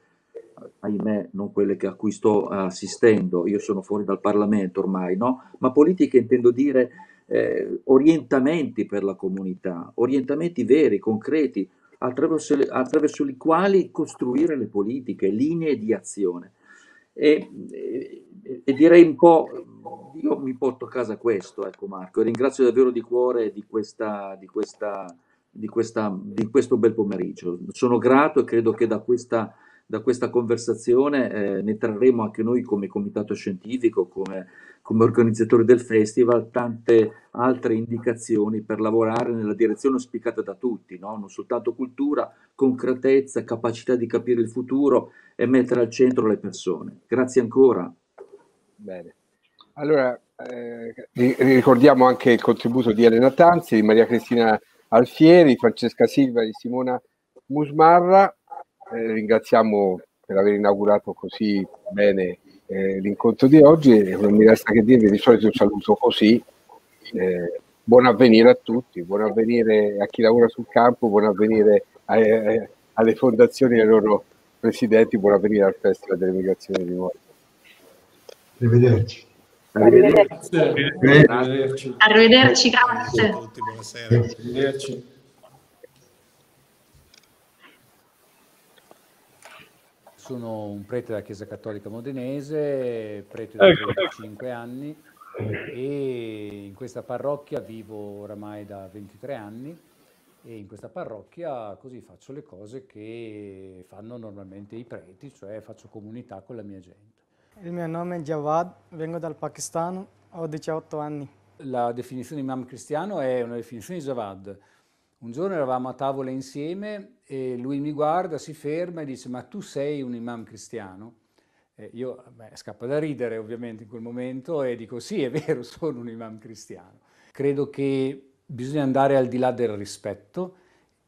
ahimè, non quelle a cui sto assistendo, io sono fuori dal Parlamento ormai, no? ma politiche intendo dire eh, orientamenti per la comunità, orientamenti veri, concreti, attraverso, attraverso i quali costruire le politiche, linee di azione. E, e, direi un po', io mi porto a casa questo, ecco Marco, e ringrazio davvero di cuore di, questa, di, questa, di, questa, di questo bel pomeriggio. Sono grato e credo che da questa, da questa conversazione eh, ne trarremo anche noi come comitato scientifico, come come organizzatori del festival tante altre indicazioni per lavorare nella direzione auspicata da tutti, no? non soltanto cultura, concretezza, capacità di capire il futuro e mettere al centro le persone. Grazie ancora. Bene. Allora, eh, ricordiamo anche il contributo di Elena Tanzi, di Maria Cristina Alfieri, di Francesca Silva, di Simona Musmarra. Eh, ringraziamo per aver inaugurato così bene eh, l'incontro di oggi e non mi resta che dirvi di solito un saluto così. Eh, buon avvenire a tutti, buon avvenire a chi lavora sul campo, buon avvenire a, a, alle fondazioni e ai loro presidenti, buon avvenire al Festival delle Migrazioni di Nuovo. Arrivederci. Arrivederci. Arrivederci. Arrivederci, grazie. Arrivederci. Sono un prete della Chiesa Cattolica Modenese, prete da 25 ecco. anni e in questa parrocchia vivo oramai da 23 anni e in questa parrocchia così faccio le cose che fanno normalmente i preti, cioè faccio comunità con la mia gente. Il mio nome è Jawad, vengo dal Pakistan, ho 18 anni. La definizione di imam cristiano è una definizione di Jawad, un giorno eravamo a tavola insieme e lui mi guarda, si ferma e dice ma tu sei un imam cristiano? E io beh, scappa da ridere ovviamente in quel momento e dico sì è vero sono un imam cristiano. Credo che bisogna andare al di là del rispetto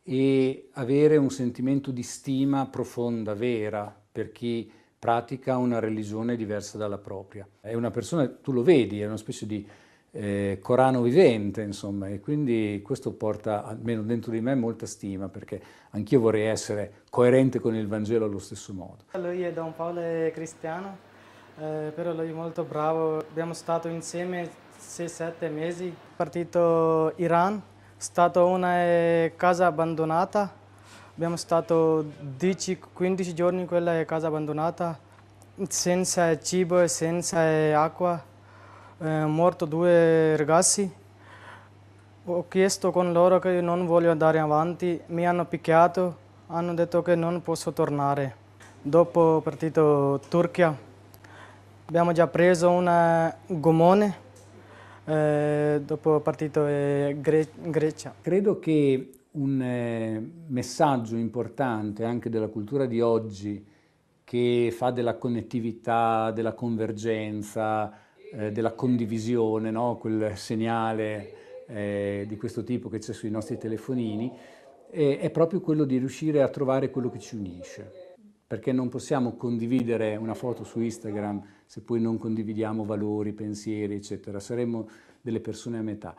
e avere un sentimento di stima profonda, vera, per chi pratica una religione diversa dalla propria. È una persona, tu lo vedi, è una specie di eh, Corano vivente, insomma, e quindi questo porta, almeno dentro di me, molta stima, perché anch'io vorrei essere coerente con il Vangelo allo stesso modo. Lui è Don Paolo è cristiano, eh, però lui è molto bravo, abbiamo stato insieme 6-7 mesi, partito Iran, è stata una eh, casa abbandonata, abbiamo stato 10-15 giorni in quella casa abbandonata, senza cibo e senza acqua eh, morto due ragazzi. Ho chiesto con loro che non voglio andare avanti, mi hanno picchiato, hanno detto che non posso tornare. Dopo partito Turchia abbiamo già preso un gomone, eh, dopo partito eh, Gre Grecia. Credo che un eh, messaggio importante anche della cultura di oggi che fa della connettività, della convergenza, eh, della condivisione, no? quel segnale eh, di questo tipo che c'è sui nostri telefonini, eh, è proprio quello di riuscire a trovare quello che ci unisce. Perché non possiamo condividere una foto su Instagram se poi non condividiamo valori, pensieri, eccetera. Saremmo delle persone a metà.